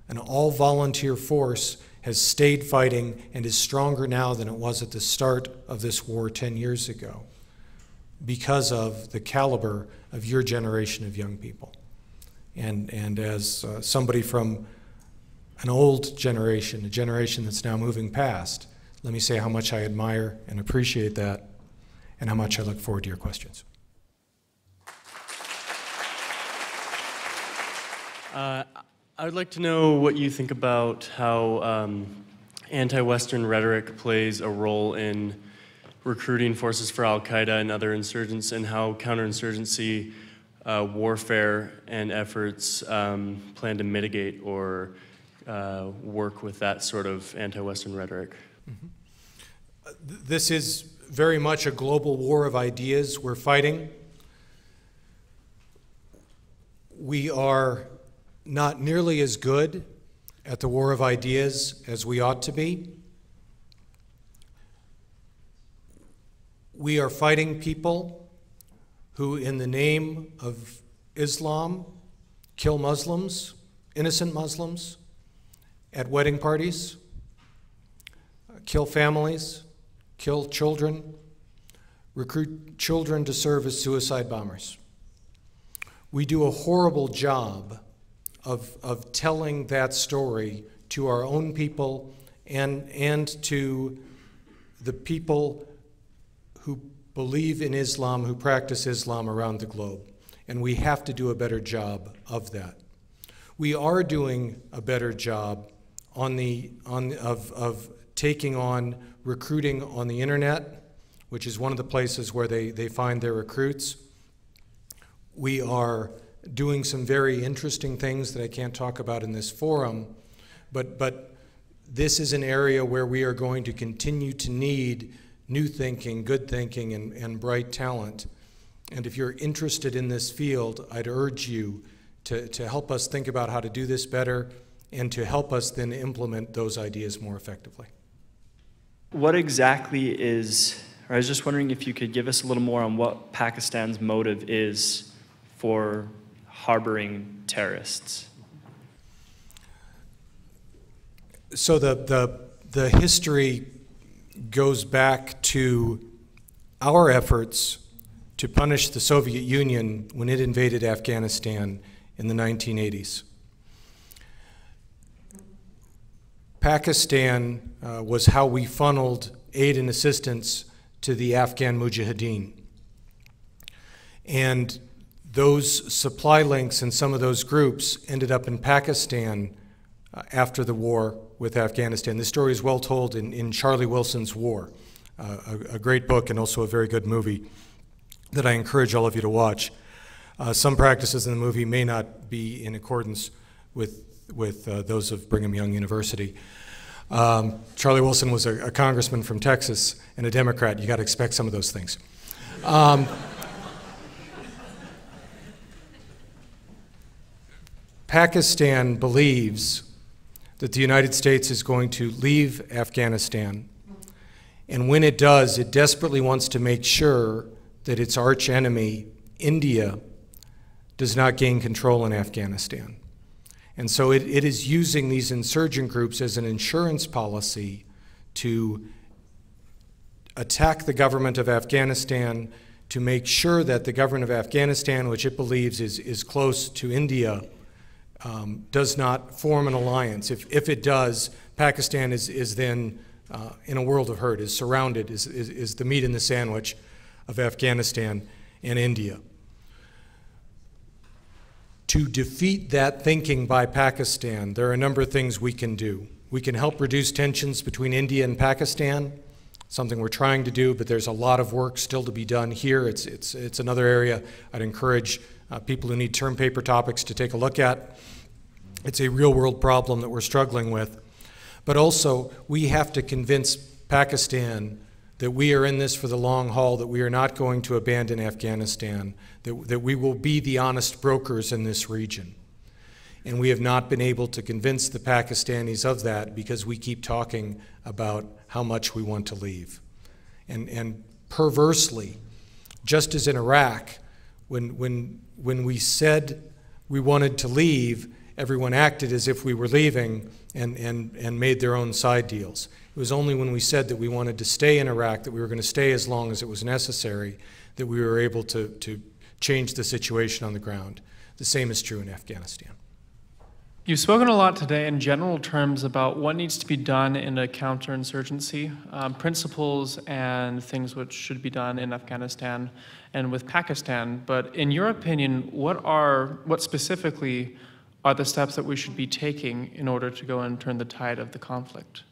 An all volunteer force has stayed fighting and is stronger now than it was at the start of this war 10 years ago because of the caliber of your generation of young people. And, and as uh, somebody from an old generation, a generation that's now moving past, let me say how much I admire and appreciate that and how much I look forward to your questions. Uh, I would like to know what you think about how um, anti Western rhetoric plays a role in recruiting forces for Al Qaeda and other insurgents, and how counterinsurgency uh, warfare and efforts um, plan to mitigate or uh, work with that sort of anti Western rhetoric. Mm-hmm. This is very much a global war of ideas we're fighting. We are not nearly as good at the war of ideas as we ought to be. We are fighting people who, in the name of Islam, kill Muslims, innocent Muslims, at wedding parties, kill families, kill children, recruit children to serve as suicide bombers. We do a horrible job of, of telling that story to our own people and, and to the people who believe in Islam, who practice Islam around the globe. And we have to do a better job of that. We are doing a better job on the, on, of, of taking on recruiting on the internet, which is one of the places where they, they find their recruits. We are doing some very interesting things that I can't talk about in this forum, but, but this is an area where we are going to continue to need new thinking, good thinking, and, and bright talent. And if you're interested in this field, I'd urge you to, to help us think about how to do this better and to help us then implement those ideas more effectively. What exactly is, I was just wondering if you could give us a little more on what Pakistan's motive is for harboring terrorists. So the, the, the history goes back to our efforts to punish the Soviet Union when it invaded Afghanistan in the 1980s. Pakistan uh, was how we funneled aid and assistance to the Afghan Mujahideen. And those supply links and some of those groups ended up in Pakistan uh, after the war with Afghanistan. This story is well told in, in Charlie Wilson's War, uh, a, a, great book and also a very good movie that I encourage all of you to watch. Uh, some practices in the movie may not be in accordance with, with uh, those of Brigham Young University. Um, Charlie Wilson was a, a, congressman from Texas and a Democrat. You got to expect some of those things. Um, Pakistan believes that the United States is going to leave Afghanistan. And when it does, it desperately wants to make sure that its arch enemy, India, does not gain control in Afghanistan. And so it, it is using these insurgent groups as an insurance policy to attack the government of Afghanistan, to make sure that the government of Afghanistan, which it believes is, is close to India, um, does not form an alliance. If, if it does, Pakistan is, is then uh, in a world of hurt, is surrounded, is, is, is the meat in the sandwich of Afghanistan and India. To defeat that thinking by Pakistan, there are a number of things we can do. We can help reduce tensions between India and Pakistan, something we're trying to do, but there's a lot of work still to be done here. It's, it's, it's another area I'd encourage uh, people who need term paper topics to take a look at. It's a real world problem that we're struggling with. But also, we have to convince Pakistan that we are in this for the long haul, that we are not going to abandon Afghanistan, that, that we will be the honest brokers in this region. And we have not been able to convince the Pakistanis of that because we keep talking about how much we want to leave. And, and perversely, just as in Iraq, when, when, when we said we wanted to leave, everyone acted as if we were leaving and, and, and made their own side deals. It was only when we said that we wanted to stay in Iraq, that we were going to stay as long as it was necessary, that we were able to, to change the situation on the ground. The same is true in Afghanistan. You've spoken a lot today in general terms about what needs to be done in a counterinsurgency, um, principles and things which should be done in Afghanistan and with Pakistan. But in your opinion, what are what specifically are the steps that we should be taking in order to go and turn the tide of the conflict?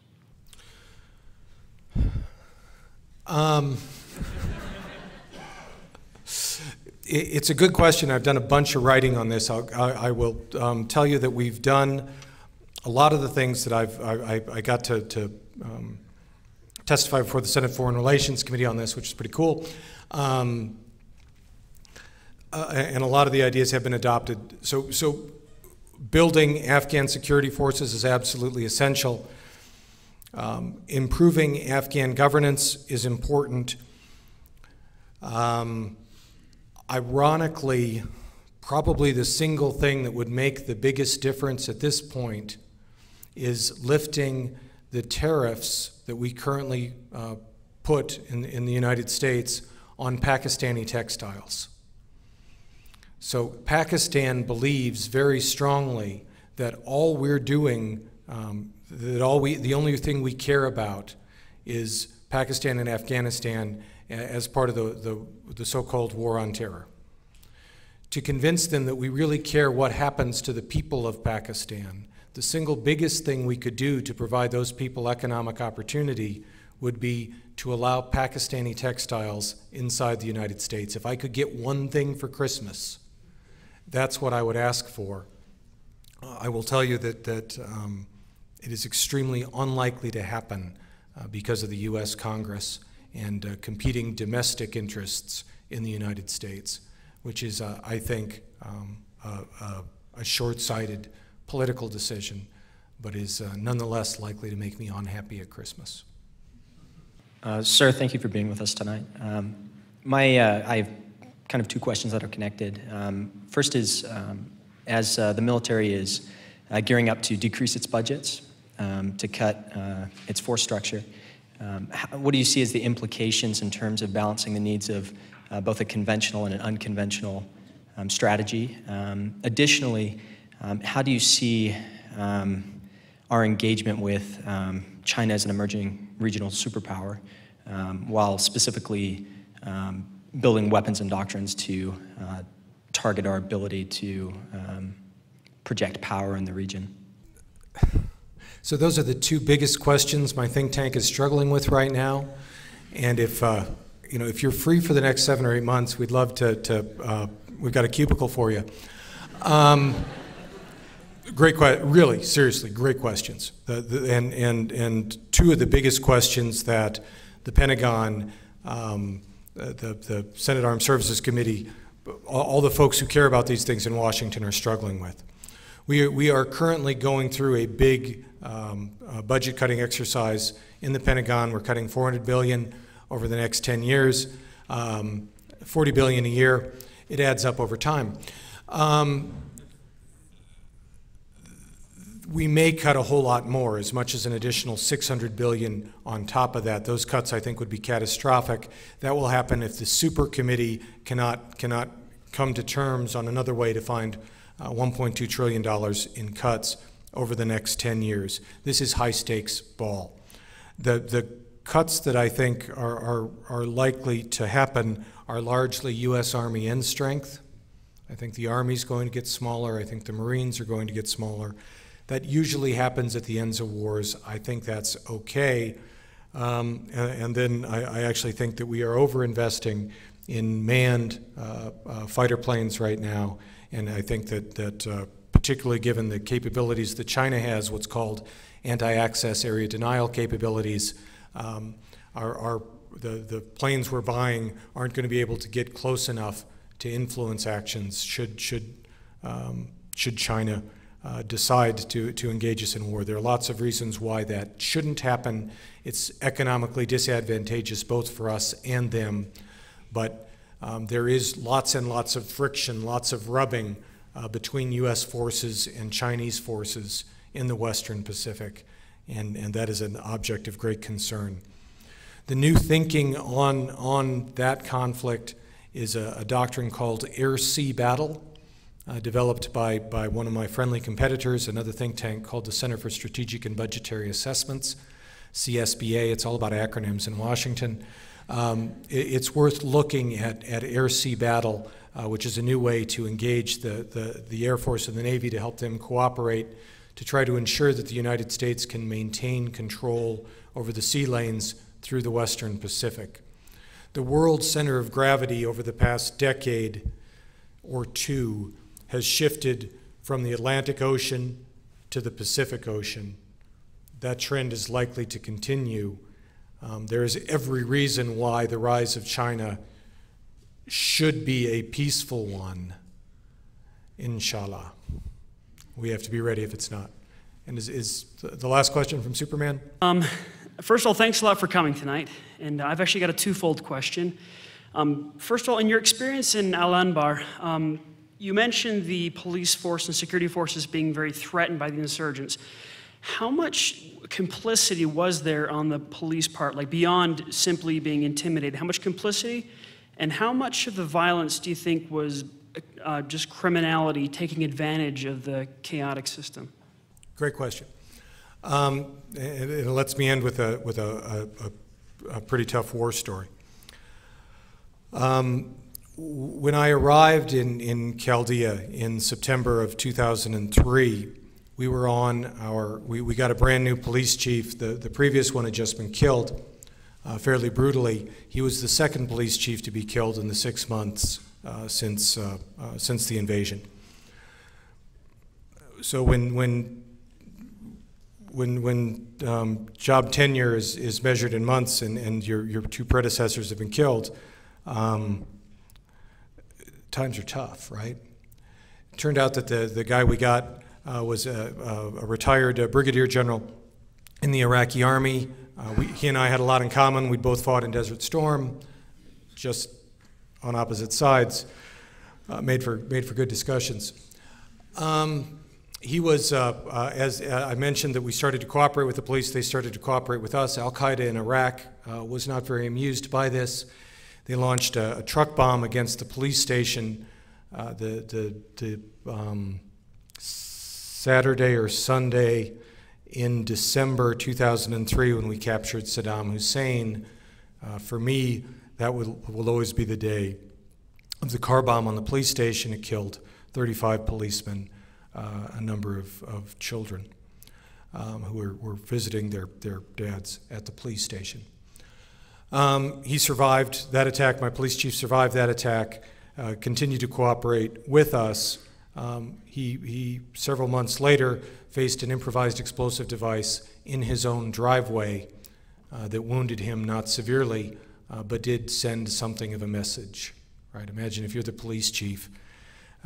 Um, it's a good question. I've done a bunch of writing on this. I'll, I, I will um, tell you that we've done a lot of the things that I've I, I got to, to um, testify before the Senate Foreign Relations Committee on this, which is pretty cool. Um, uh, and a lot of the ideas have been adopted. So, so building Afghan security forces is absolutely essential. Um, improving Afghan governance is important. Um, ironically, probably the single thing that would make the biggest difference at this point is lifting the tariffs that we currently uh, put in, in the United States on Pakistani textiles. So Pakistan believes very strongly that all we're doing, um, that all we, the only thing we care about is Pakistan and Afghanistan as part of the, the, the so-called war on terror. To convince them that we really care what happens to the people of Pakistan, the single biggest thing we could do to provide those people economic opportunity would be to allow Pakistani textiles inside the United States. If I could get one thing for Christmas, that's what I would ask for. Uh, I will tell you that, that um, it is extremely unlikely to happen uh, because of the U.S. Congress and uh, competing domestic interests in the United States, which is, uh, I think, um, a, a, a short sighted political decision, but is uh, nonetheless likely to make me unhappy at Christmas. Uh, sir, thank you for being with us tonight. Um, my, uh, I have kind of two questions that are connected. Um, first is, um, as uh, the military is gearing up to decrease its budgets, um, to cut its force structure, um, how, what do you see as the implications in terms of balancing the needs of uh, both a conventional and an unconventional um, strategy? additionally, how do you see our engagement with China as an emerging regional superpower, um, while specifically um, building weapons and doctrines to uh, target our ability to um, project power in the region. So those are the two biggest questions my think tank is struggling with right now. And if uh, you know, if you're free for the next seven or eight months, we'd love to. to uh, we've got a cubicle for you. Um, Great question. Really, seriously, great questions. The, the, and, and, and two of the biggest questions that the Pentagon, um, the, the Senate Armed Services Committee, all, all, the folks who care about these things in Washington are struggling with. We we are currently going through a big um, budget cutting exercise in the Pentagon. We're cutting 400 billion over the next 10 years, um, 40 billion a year. It adds up over time. Um, we may cut a whole lot more, as much as an additional 600 billion on top of that. Those cuts, I think, would be catastrophic. That will happen if the super committee cannot cannot come to terms on another way to find uh, 1.2 trillion dollars in cuts over the next 10 years. This is high stakes ball. The the cuts that I think are, are, are likely to happen are largely U.S. Army end strength. I think the Army's going to get smaller. I think the Marines are going to get smaller. That usually happens at the ends of wars. I think that's okay. Um, and, and, then I, I, actually think that we are overinvesting in manned uh, uh, fighter planes right now. And I think that, that uh, particularly given the capabilities that China has, what's called anti-access area denial capabilities, um, our, our, the, the planes we're buying aren't going to be able to get close enough to influence actions should, should, um, should China uh, decide to, to engage us in war. There are lots of reasons why that shouldn't happen. It's economically disadvantageous both for us and them, but um, there is lots and lots of friction, lots of rubbing uh, between U.S. forces and Chinese forces in the Western Pacific, and, and that is an object of great concern. The new thinking on, on that conflict is a, a doctrine called air sea battle uh, developed by, by one of my friendly competitors, another think tank called the Center for Strategic and Budgetary Assessments, CSBA. It's all about acronyms in Washington. Um, it, it's worth looking at, at air sea battle, uh, which is a new way to engage the, the, the Air Force and the Navy to help them cooperate to try to ensure that the United States can maintain control over the sea lanes through the Western Pacific. The world center of gravity over the past decade or two has shifted from the Atlantic Ocean to the Pacific Ocean. That trend is likely to continue. Um, there is every reason why the rise of China should be a peaceful one, inshallah. We have to be ready if it's not. And is, is the last question from Superman? Um, first of all, thanks a lot for coming tonight. And I've actually got a twofold question. Um, first of all, in your experience in Al Anbar, um, you mentioned the police force and security forces being very threatened by the insurgents. How much complicity was there on the police part, like beyond simply being intimidated? How much complicity? And how much of the violence do you think was uh, just criminality taking advantage of the chaotic system? Great question. Um, it, it, lets me end with a, with a, a, a pretty tough war story. Um, when I arrived in, in Khalidiyah in September of 2003, we were on our, we, we got a brand new police chief. The, the previous one had just been killed uh, fairly brutally. He was the second police chief to be killed in the six months uh, since, uh, uh since the invasion. so when, when, when, when um, job tenure is, is measured in months and, and your, your two predecessors have been killed, um, times are tough, right? It turned out that the, the guy we got uh, was a, a, a retired uh, brigadier general in the Iraqi army. Uh, we, he and I had a lot in common. We'd both fought in Desert Storm, just on opposite sides. Uh, made for made for good discussions. Um, he was, uh, uh, as I mentioned, that we started to cooperate with the police. They started to cooperate with us. Al Qaeda in Iraq uh, was not very amused by this. They launched a, a truck bomb against the police station uh, the, the, the um, Saturday or Sunday in December 2003 when we captured Saddam Hussein. Uh, for me, that will, will always be the day of the car bomb on the police station. It killed 35 policemen, uh, a number of, of children um, who were, were visiting their, their dads at the police station. Um, he survived that attack. My police chief survived that attack, uh, continued to cooperate with us. Um, he, he, several months later, faced an improvised explosive device in his own driveway uh, that wounded him not severely, uh, but did send something of a message. Right? Imagine if you're the police chief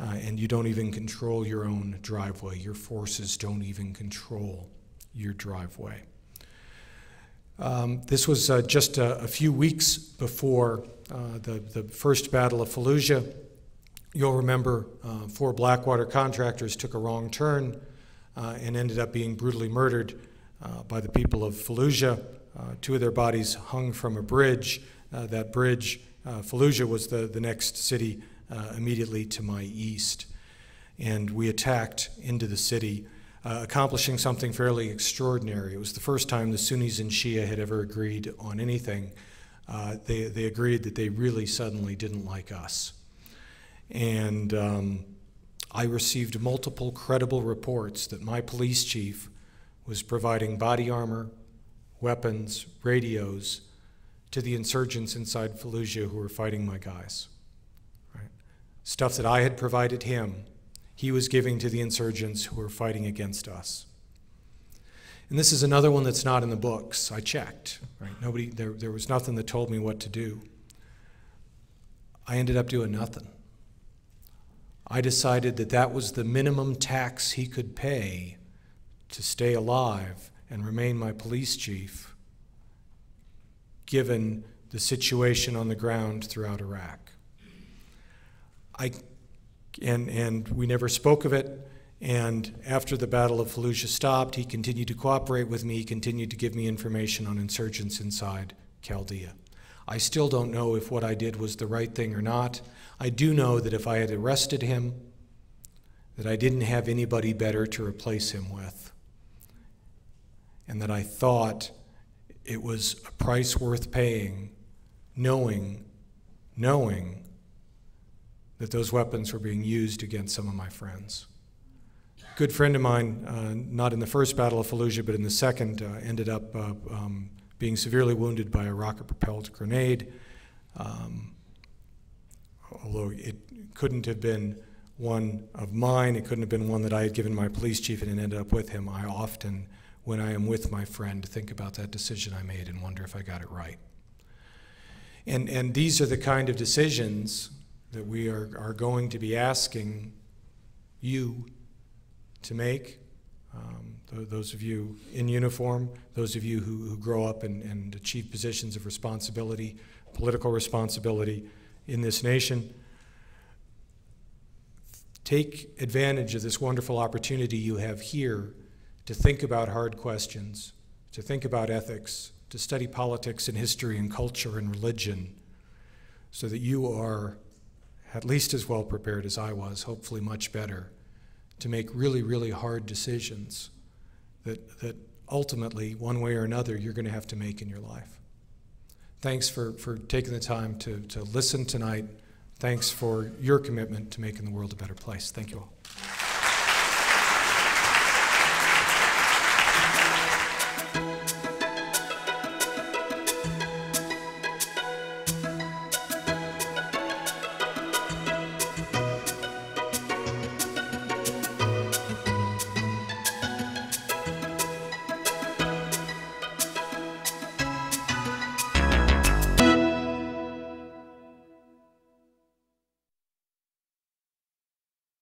uh, and you don't even control your own driveway. Your forces don't even control your driveway. Um, this was uh, just a, a, few weeks before uh, the, the first Battle of Fallujah. You'll remember uh, four Blackwater contractors took a wrong turn uh, and ended up being brutally murdered uh, by the people of Fallujah. Uh, two of their bodies hung from a bridge. that bridge, Fallujah, was the, the next city immediately to my east. And we attacked into the city uh, accomplishing something fairly extraordinary. It was the first time the Sunnis and Shia had ever agreed on anything. Uh, they, they agreed that they really suddenly didn't like us. And um, I received multiple credible reports that my police chief was providing body armor, weapons, radios to the insurgents inside Fallujah who were fighting my guys. Right? Stuff that I had provided him he was giving to the insurgents who were fighting against us. And this is another one that's not in the books. I checked. Right? Nobody, there, there was nothing that told me what to do. I ended up doing nothing. I decided that that was the minimum tax he could pay to stay alive and remain my police chief, given the situation on the ground throughout Iraq. I and, and we never spoke of it. And after the Battle of Fallujah stopped, he continued to cooperate with me, he continued to give me information on insurgents inside Khalidiyah. I still don't know if what I did was the right thing or not. I do know that if I had arrested him, that I didn't have anybody better to replace him with. And that I thought it was a price worth paying, knowing, knowing that those weapons were being used against some of my friends. Good friend of mine, uh, not in the first Battle of Fallujah, but in the second, uh, ended up uh, um, being severely wounded by a rocket propelled grenade. Um, although it couldn't have been one of mine, it couldn't have been one that I had given my police chief and it ended up with him. I often, when I am with my friend, think about that decision I made and wonder if I got it right. And, and these are the kind of decisions that we are, are going to be asking you to make. Um, th those of you in uniform, those of you who, who grow up and, and achieve positions of responsibility, political responsibility in this nation, take advantage of this wonderful opportunity you have here to think about hard questions, to think about ethics, to study politics and history and culture and religion, so that you are at least as well prepared as I was, hopefully much better, to make really, really hard decisions that, that ultimately, one way or another, you're going to have to make in your life. Thanks for, for taking the time to, to listen tonight. Thanks for your commitment to making the world a better place. Thank you all.